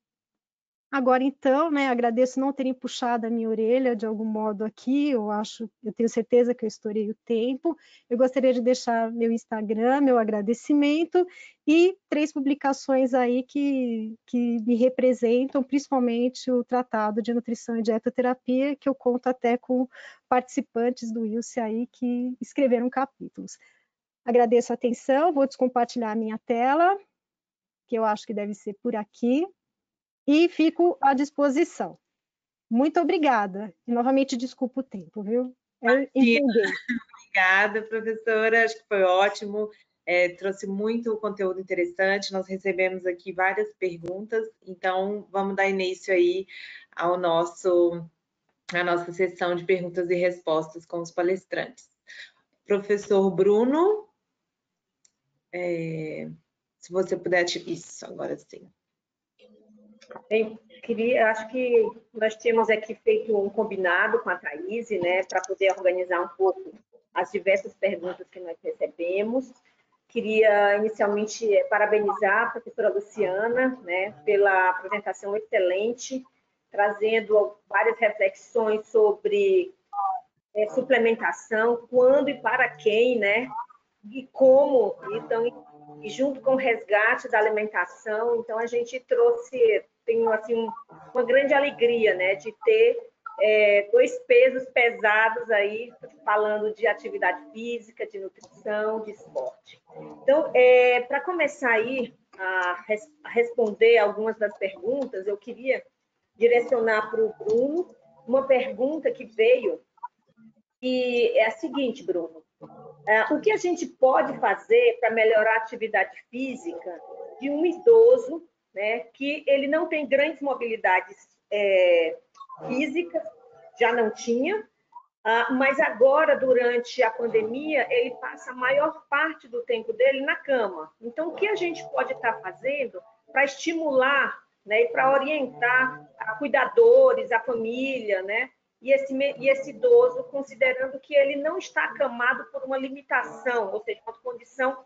agora, então, né, agradeço não terem puxado a minha orelha de algum modo aqui, eu acho, eu tenho certeza que eu estourei o tempo. Eu gostaria de deixar meu Instagram, meu agradecimento e três publicações aí que, que me representam, principalmente o Tratado de Nutrição e Dietoterapia, que eu conto até com participantes do ILSE aí que escreveram capítulos. Agradeço a atenção, vou descompartilhar a minha tela, que eu acho que deve ser por aqui, e fico à disposição. Muito obrigada. E novamente desculpa o tempo, viu? Eu Obrigada, professora, acho que foi ótimo. É, trouxe muito conteúdo interessante. Nós recebemos aqui várias perguntas, então vamos dar início aí ao nosso a nossa sessão de perguntas e respostas com os palestrantes. Professor Bruno, é, se você puder, isso, agora sim. Bem, queria, acho que nós tínhamos aqui feito um combinado com a Thaís, né, para poder organizar um pouco as diversas perguntas que nós recebemos. Queria inicialmente parabenizar a professora Luciana, né, pela apresentação excelente trazendo várias reflexões sobre é, suplementação, quando e para quem, né? E como, então, e junto com o resgate da alimentação, então a gente trouxe, tenho assim uma grande alegria, né, de ter é, dois pesos pesados aí, falando de atividade física, de nutrição, de esporte. Então, é, para começar aí a, res, a responder algumas das perguntas, eu queria direcionar para o Bruno uma pergunta que veio, e é a seguinte, Bruno. Uh, o que a gente pode fazer para melhorar a atividade física de um idoso, né, que ele não tem grandes mobilidades é, físicas, já não tinha, uh, mas agora, durante a pandemia, ele passa a maior parte do tempo dele na cama. Então, o que a gente pode estar tá fazendo para estimular né, e para orientar a cuidadores, a família, né, e esse, e esse idoso, considerando que ele não está acamado por uma limitação, ou seja, uma condição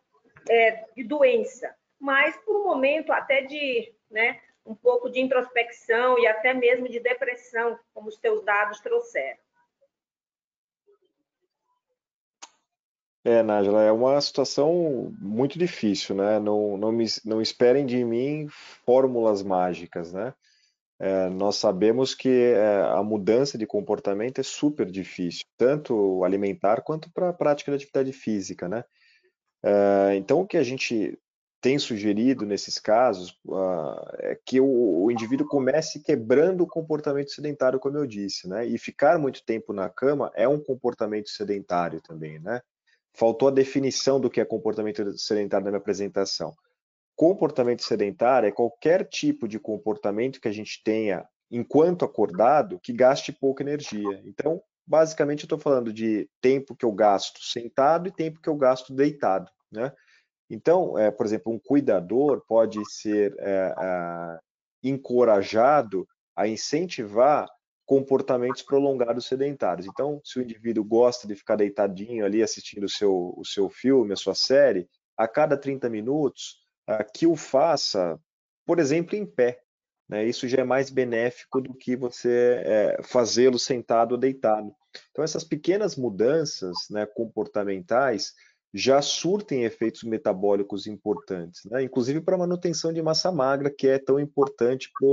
é, de doença, mas por um momento até de né, um pouco de introspecção e até mesmo de depressão, como os teus dados trouxeram. É, Nájila, é uma situação muito difícil, né? Não, não, me, não esperem de mim fórmulas mágicas, né? É, nós sabemos que é, a mudança de comportamento é super difícil, tanto alimentar quanto para a prática de atividade física, né? É, então, o que a gente tem sugerido nesses casos uh, é que o, o, indivíduo comece quebrando o comportamento sedentário, como eu disse, né? E ficar muito tempo na cama é um comportamento sedentário também, né? Faltou a definição do que é comportamento sedentário na minha apresentação. Comportamento sedentário é qualquer tipo de comportamento que a gente tenha enquanto acordado que gaste pouca energia. Então, basicamente, eu estou falando de tempo que eu gasto sentado e tempo que eu gasto deitado, né? Então, é, por exemplo, um cuidador pode ser é, é, encorajado a incentivar comportamentos prolongados sedentários. Então, se o indivíduo gosta de ficar deitadinho ali assistindo o seu, o seu filme, a sua série, a cada 30 minutos, que o faça, por exemplo, em pé. Né? Isso já é mais benéfico do que você fazê-lo sentado ou deitado. Então, essas pequenas mudanças né, comportamentais já surtem efeitos metabólicos importantes, né? inclusive para a manutenção de massa magra, que é tão importante para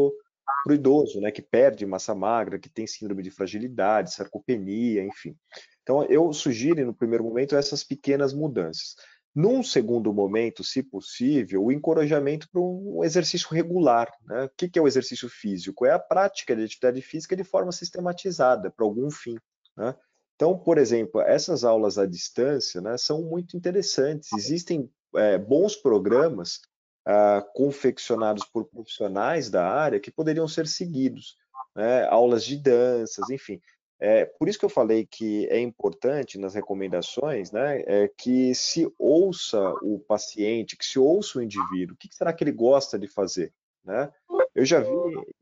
para o idoso, né, que perde massa magra, que tem síndrome de fragilidade, sarcopenia, enfim. Então, eu sugiro, no primeiro momento, essas pequenas mudanças. Num segundo momento, se possível, o encorajamento para um exercício regular. Né? O que é o exercício físico? É a prática de atividade física de forma sistematizada, para algum fim. Né? Então, por exemplo, essas aulas à distância né, são muito interessantes. Existem é, bons programas uh, confeccionados por profissionais da área que poderiam ser seguidos, né? aulas de danças, enfim. É, por isso que eu falei que é importante nas recomendações né, é que se ouça o paciente, que se ouça o indivíduo, o que será que ele gosta de fazer. Né? Eu já vi,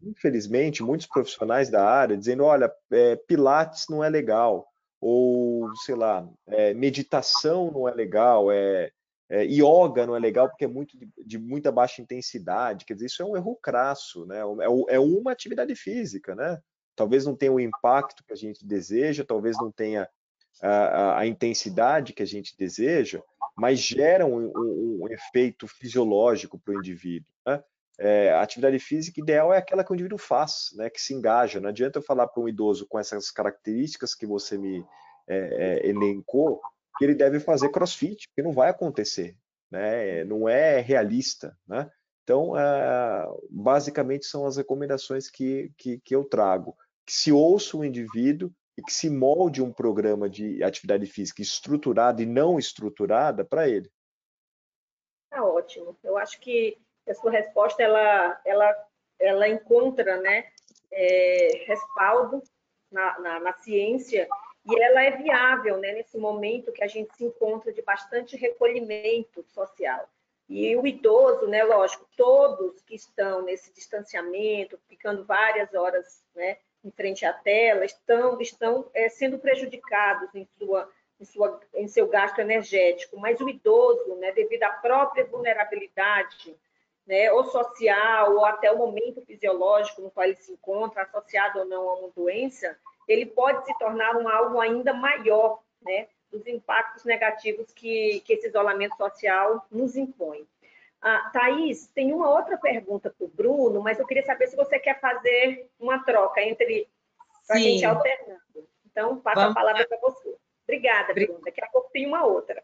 infelizmente, muitos profissionais da área dizendo: olha, é, Pilates não é legal, ou sei lá, é, meditação não é legal, é, é, yoga não é legal porque é muito de, de, muita baixa intensidade, quer dizer, isso é um erro crasso, né? É, é uma atividade física, né? Talvez não tenha o impacto que a gente deseja, talvez não tenha a, a, a intensidade que a gente deseja, mas gera um, um, um efeito fisiológico para o indivíduo. Né? É, a atividade física ideal é aquela que o indivíduo faz, né, que se engaja. Não adianta eu falar para um idoso com essas características que você me é, é, elencou, que ele deve fazer crossfit, porque não vai acontecer, né? não é realista. Né? Então, é, basicamente, são as recomendações que, que, que eu trago. Que se ouça o indivíduo e que se molde um programa de atividade física estruturada e não estruturada para ele. Tá ótimo. Eu acho que a sua resposta ela, ela, ela encontra né, é, respaldo na, na, na, ciência e ela é viável né, nesse momento que a gente se encontra de bastante recolhimento social. E o idoso, né, lógico, todos que estão nesse distanciamento, ficando várias horas né, em frente à tela, estão, estão é, sendo prejudicados em, sua, em, sua, em seu gasto energético. Mas o idoso, né, devido à própria vulnerabilidade, né, ou social, ou até o momento fisiológico no qual ele se encontra, associado ou não a uma doença, ele pode se tornar um alvo ainda maior, né, dos impactos negativos que, que esse isolamento social nos impõe. Ah, Thaís, tem uma outra pergunta para o Bruno, mas eu queria saber se você quer fazer uma troca entre a gente alternando. Então, passo Vamos. a palavra para você. Obrigada, Bruno. Daqui a pouco tem uma outra.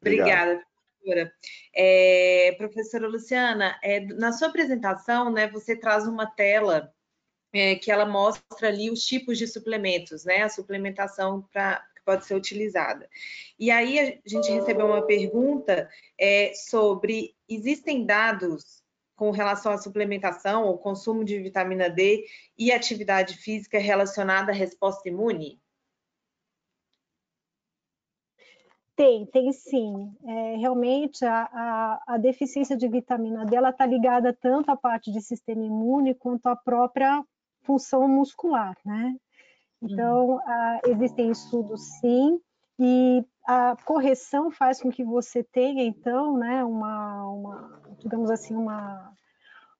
Obrigada, professora. É, professora Luciana, é, na sua apresentação, né, você traz uma tela é, que ela mostra ali os tipos de suplementos, né? A suplementação para que pode ser utilizada. E aí a gente recebeu uma pergunta é, sobre existem dados com relação à suplementação ou consumo de vitamina D e atividade física relacionada à resposta imune? Tem, tem sim. É, realmente, a, a, a, deficiência de vitamina D está ligada tanto à parte de sistema imune quanto à própria função muscular, né? Então, ah, existem estudos sim, e a correção faz com que você tenha, então, né, uma, uma digamos assim, uma,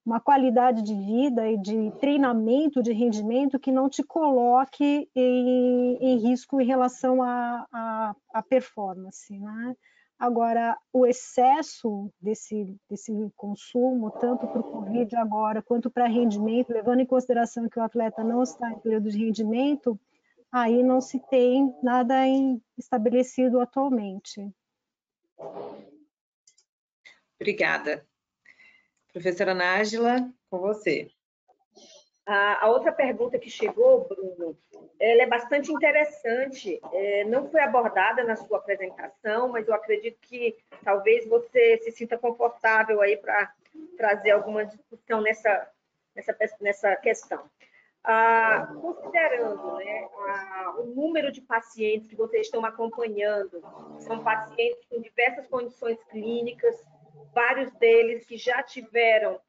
uma qualidade de vida e de treinamento, de rendimento que não te coloque em, em risco em relação à performance, né? Agora, o excesso desse, desse consumo, tanto para o Covid agora, quanto para rendimento, levando em consideração que o atleta não está em período de rendimento, aí não se tem nada em, estabelecido atualmente. Obrigada. Professora Nájila, com você. A, outra pergunta que chegou, Bruno, ela é bastante interessante. É, não foi abordada na sua apresentação, mas eu acredito que talvez você se sinta confortável aí para trazer alguma discussão nessa, nessa, nessa questão. Considerando né, o número de pacientes que vocês estão acompanhando, são pacientes com diversas condições clínicas, vários deles que já tiveram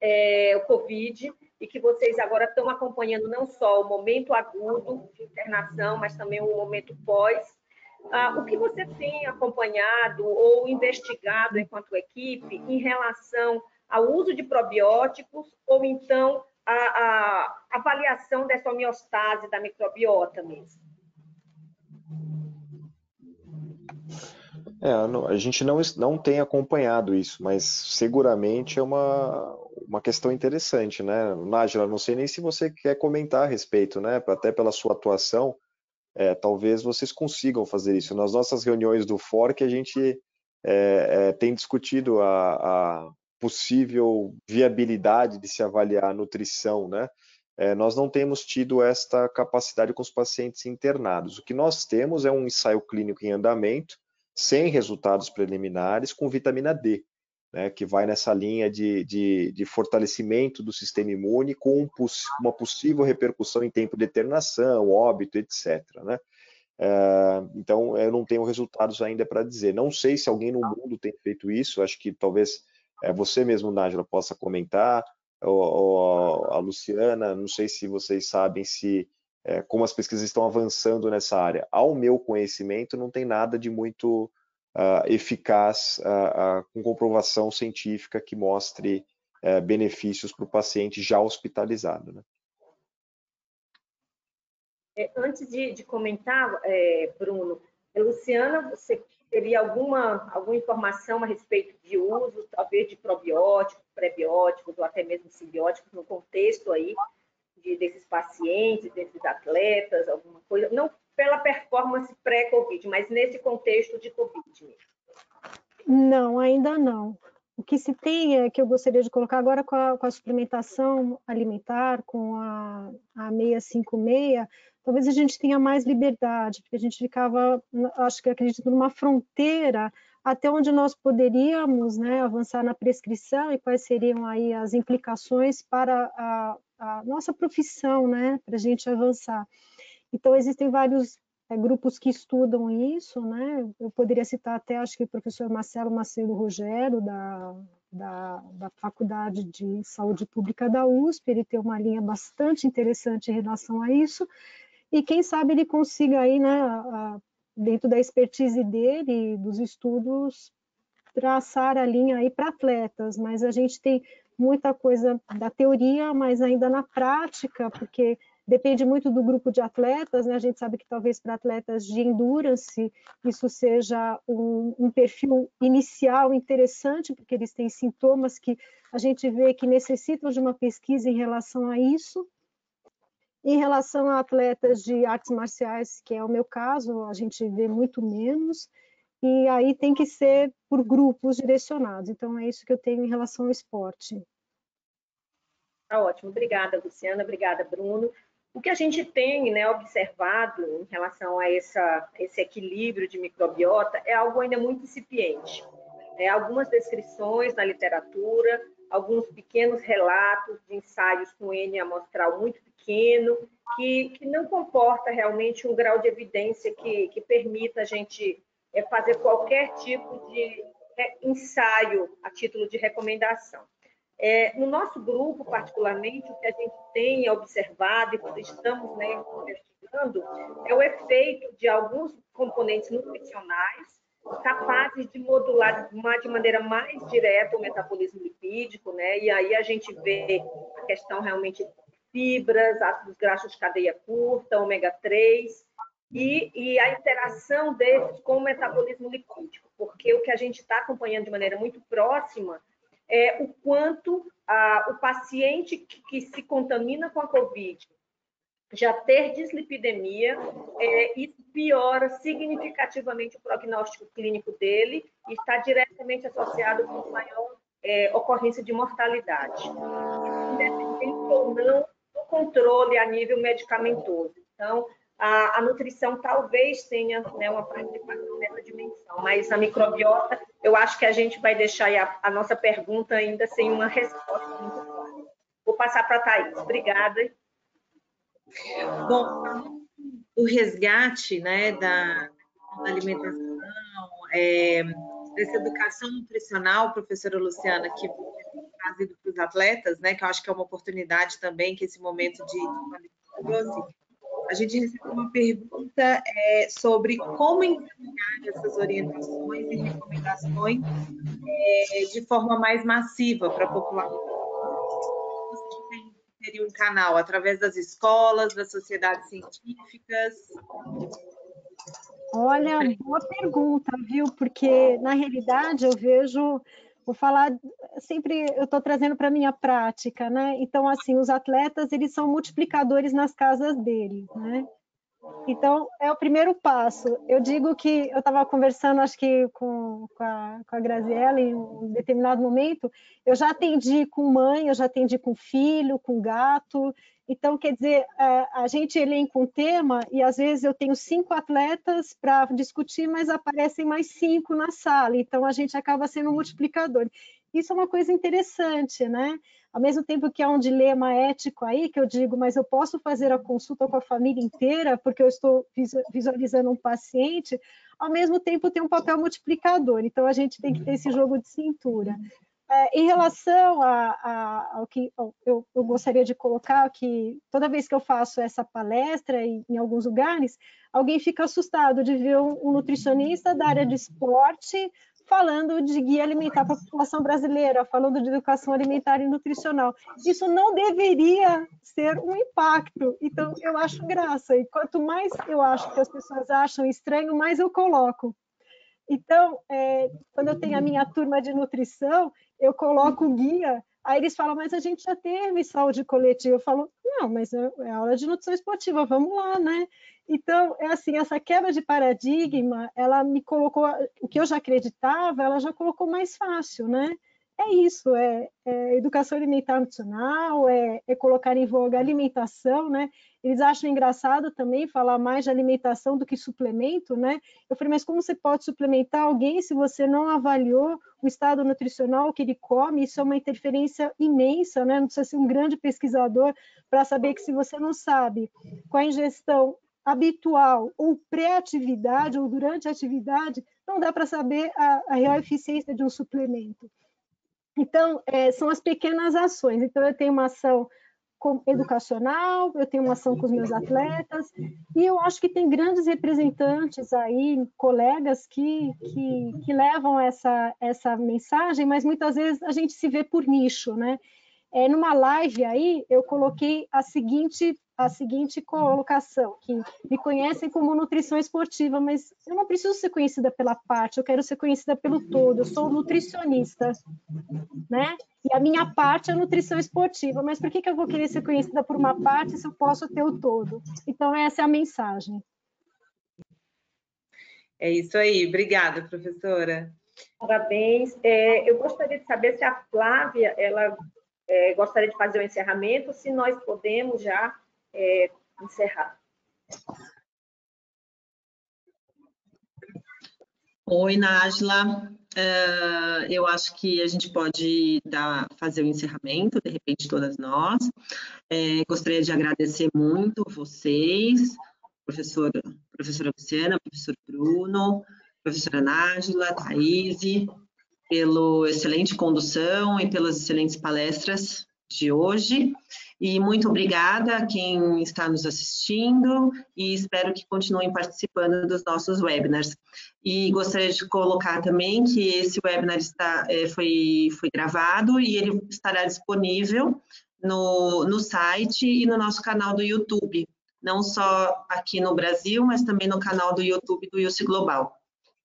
é, o Covid e que vocês agora estão acompanhando não só o momento agudo de internação, mas também o momento pós. Ah, o que você tem acompanhado ou investigado enquanto equipe em relação ao uso de probióticos ou então a, a avaliação dessa homeostase da microbiota mesmo? É, a gente não, não tem acompanhado isso, mas seguramente é uma, uma questão interessante, né? Nájila, não sei nem se você quer comentar a respeito, né? Até pela sua atuação, é, talvez vocês consigam fazer isso. Nas nossas reuniões do FORC, a gente é, é, tem discutido a, a, possível viabilidade de se avaliar a nutrição, né? É, nós não temos tido esta capacidade com os pacientes internados. O que nós temos é um ensaio clínico em andamento, sem resultados preliminares, com vitamina D, né, que vai nessa linha de, de, de fortalecimento do sistema imune, com um, uma possível repercussão em tempo de eternação, óbito, etc. Né? É, então, eu não tenho resultados ainda para dizer. Não sei se alguém no mundo tem feito isso, acho que talvez é, você mesmo, Nájila, possa comentar, ou, ou, a Luciana, não sei se vocês sabem se é, como as pesquisas estão avançando nessa área. Ao meu conhecimento, não tem nada de muito uh, eficaz uh, uh, com comprovação científica que mostre eh, benefícios para o paciente já hospitalizado. Né? É, antes de, de comentar, é, Bruno, Luciana, você teria alguma, alguma informação a respeito de uso, talvez de probióticos, prebióticos ou até mesmo simbióticos no contexto aí de, desses pacientes, desses atletas, alguma coisa, não pela performance pré-Covid, mas nesse contexto de Covid mesmo? Não, ainda não. O que se tem é que eu gostaria de colocar agora com a, com a suplementação alimentar, com a, a 656, talvez a gente tenha mais liberdade, porque a gente ficava, acho que acredito, numa fronteira até onde nós poderíamos né, avançar na prescrição e quais seriam aí as implicações para a, a nossa profissão, né, para a gente avançar. Então, existem vários é, grupos que estudam isso, né? Eu poderia citar até, acho que o professor Marcelo Macedo Rogério, da, da, da, Faculdade de Saúde Pública da USP, ele tem uma linha bastante interessante em relação a isso, e quem sabe ele consiga aí, né, a, dentro da expertise dele, dos estudos, traçar a linha aí para atletas, mas a gente tem muita coisa da teoria, mas ainda na prática, porque depende muito do grupo de atletas, né? A gente sabe que talvez para atletas de endurance isso seja um, um, perfil inicial interessante, porque eles têm sintomas que a gente vê que necessitam de uma pesquisa em relação a isso. Em relação a atletas de artes marciais, que é o meu caso, a gente vê muito menos, e aí tem que ser por grupos direcionados. Então, é isso que eu tenho em relação ao esporte. Tá ótimo, obrigada, Luciana, obrigada, Bruno. O que a gente tem né, observado em relação a essa, esse equilíbrio de microbiota é algo ainda muito incipiente. É, algumas descrições na literatura, alguns pequenos relatos de ensaios com N amostral muito pequeno, que, que não comporta realmente um grau de evidência que, que permita a gente é, fazer qualquer tipo de é, ensaio a título de recomendação. É, no nosso grupo, particularmente, o que a gente tem observado e estamos né, investigando é o efeito de alguns componentes nutricionais capazes de modular de maneira mais direta o metabolismo lipídico, né? E aí a gente vê a questão realmente de fibras, ácidos graxos de cadeia curta, ômega 3, e, e, a interação desses com o metabolismo lipídico, porque o que a gente está acompanhando de maneira muito próxima é o quanto ah, o paciente que, que, se contamina com a Covid já ter dislipidemia, é, isso piora significativamente o prognóstico clínico dele e está diretamente associado com maior é, ocorrência de mortalidade, independente ou não do controle a nível medicamentoso. Então, a, a nutrição talvez tenha né, uma participação nessa dimensão, mas a microbiota, eu acho que a gente vai deixar a, a nossa pergunta ainda sem uma resposta muito clara. Vou passar para a Thais. Obrigada. Bom, o resgate né, da, da alimentação, é, dessa educação nutricional, professora Luciana, que trazido para os atletas, né, que eu acho que é uma oportunidade também que esse momento de, de trouxe, a gente recebeu uma pergunta é, sobre como encaminhar essas orientações e recomendações é, de forma mais massiva para a população. Teria um canal através das escolas, das sociedades científicas? Olha, boa pergunta, viu? Porque na realidade eu vejo vou falar sempre eu estou trazendo para minha prática, né? Então assim os atletas eles são multiplicadores nas casas deles, né? Então é o primeiro passo. Eu digo que eu estava conversando acho que com, com, a, com a Graziella em um determinado momento, eu já atendi com mãe, eu já atendi com filho, com gato, então, quer dizer, a gente elenca um tema e às vezes eu tenho cinco atletas para discutir, mas aparecem mais cinco na sala, então a gente acaba sendo um multiplicador. Isso é uma coisa interessante, né? Ao mesmo tempo que há um dilema ético aí, que eu digo, mas eu posso fazer a consulta com a família inteira, porque eu estou visualizando um paciente, ao mesmo tempo tem um papel multiplicador, então a gente tem que ter esse jogo de cintura. É, em relação a, a, ao que eu, eu, gostaria de colocar, que toda vez que eu faço essa palestra em, em alguns lugares, alguém fica assustado de ver um, um, nutricionista da área de esporte falando de guia alimentar para a população brasileira, falando de educação alimentar e nutricional. Isso não deveria ser um impacto. Então, eu acho graça. E quanto mais eu acho que as pessoas acham estranho, mais eu coloco. Então, é, quando eu tenho a minha turma de nutrição, eu coloco o guia, aí eles falam, mas a gente já teve saúde coletiva. Eu falo, não, mas é, é aula de nutrição esportiva, vamos lá, né? Então, é assim, essa quebra de paradigma, ela me colocou, o que eu já acreditava, ela já colocou mais fácil, né? é isso, é, é educação alimentar nutricional, é, é, colocar em voga alimentação, né? Eles acham engraçado também falar mais de alimentação do que suplemento, né? Eu falei, mas como você pode suplementar alguém se você não avaliou o estado nutricional que ele come? Isso é uma interferência imensa, né? Não precisa ser um grande pesquisador para saber que se você não sabe com a ingestão habitual ou pré-atividade ou durante a atividade, não dá para saber a, a real eficiência de um suplemento. Então, é, são as pequenas ações. Então, eu tenho uma ação educacional, eu tenho uma ação com os meus atletas, e eu acho que tem grandes representantes aí, colegas que, que, que levam essa, essa mensagem, mas muitas vezes a gente se vê por nicho, né? É, numa live aí, eu coloquei a seguinte a seguinte colocação, que me conhecem como nutrição esportiva, mas eu não preciso ser conhecida pela parte, eu quero ser conhecida pelo todo, eu sou nutricionista, né? E a minha parte é nutrição esportiva, mas por que, que eu vou querer ser conhecida por uma parte se eu posso ter o todo? Então, essa é a mensagem. É isso aí, obrigada, professora. Parabéns. É, eu gostaria de saber se a Flávia, ela é, gostaria de fazer o encerramento, se nós podemos já é, encerrar. Oi, Nájila. Uh, eu acho que a gente pode dar, fazer o encerramento, de repente, todas nós. É, gostaria de agradecer muito vocês, professora, professora Luciana, professor Bruno, professora Nájila, Thaís, pela excelente condução e pelas excelentes palestras de hoje. E muito obrigada a quem está nos assistindo e espero que continuem participando dos nossos webinars. E gostaria de colocar também que esse webinar está, é, foi, foi gravado e ele estará disponível no, no site e no nosso canal do YouTube, não só aqui no Brasil, mas também no canal do YouTube do UC Global.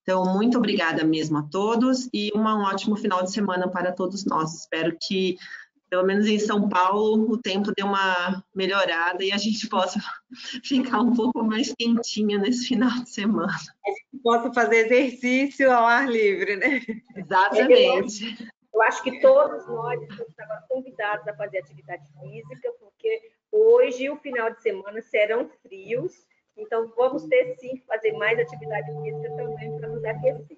Então, muito obrigada mesmo a todos e um ótimo final de semana para todos nós. Espero que pelo menos em São Paulo, o tempo deu uma melhorada e a gente possa ficar um pouco mais quentinha nesse final de semana. A gente possa fazer exercício ao ar livre, né? Exatamente. É eu acho que todos nós estamos agora convidados a fazer atividade física, porque hoje e o final de semana serão frios, então vamos ter sim que fazer mais atividade física também para nos aquecer.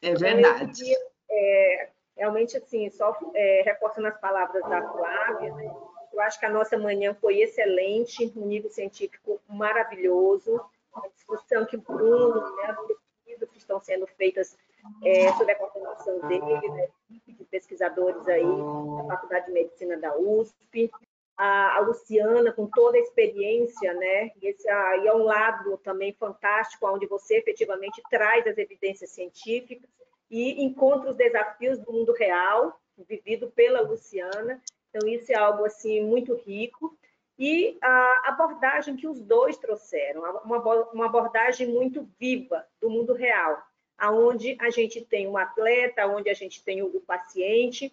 É verdade. Então, é, realmente, assim, só é, reforçando as palavras da Flávia, né? eu acho que a nossa manhã foi excelente, um nível científico maravilhoso, a discussão que o Bruno, né, as pesquisas que estão sendo feitas é, sobre a coordenação dele, né, de pesquisadores aí da Faculdade de Medicina da USP, a, Luciana com toda a experiência, né? E esse aí é um lado também fantástico, onde você efetivamente traz as evidências científicas e encontra os desafios do mundo real, vivido pela Luciana. Então, isso é algo assim muito rico. E a abordagem que os dois trouxeram, uma abordagem muito viva do mundo real, aonde a gente tem um atleta, onde a gente tem o paciente,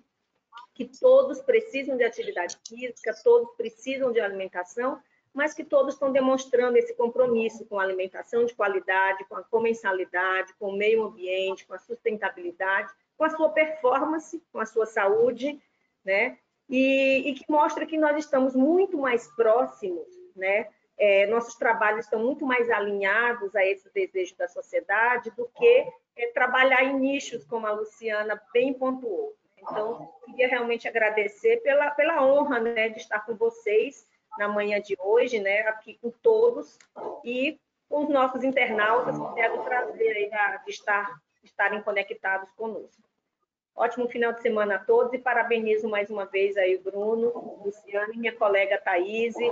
que todos precisam de atividade física, todos precisam de alimentação, mas que todos estão demonstrando esse compromisso com a alimentação de qualidade, com a comensalidade, com o meio ambiente, com a sustentabilidade, com a sua performance, com a sua saúde, né? E, e que mostra que nós estamos muito mais próximos, né? É, nossos trabalhos estão muito mais alinhados a esse desejo da sociedade do que é, trabalhar em nichos, como a Luciana bem pontuou. Então, queria realmente agradecer pela, pela honra né, de estar com vocês na manhã de hoje, né, aqui com todos e com os nossos internautas, que o prazer aí de estar, estarem conectados conosco. Ótimo final de semana a todos e parabenizo mais uma vez aí o Bruno, Luciano e minha colega Thaís e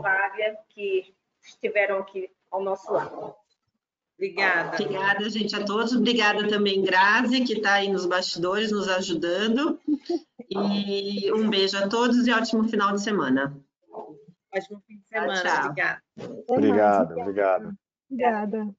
Flávia, que estiveram aqui ao nosso lado. Obrigada. Obrigada, gente, a todos. Obrigada também, Grazi, que está aí nos bastidores nos ajudando. E um beijo a todos e ótimo final de semana. Ótimo fim de semana. Tchau, tchau. Obrigada. Obrigado, obrigado. Obrigada.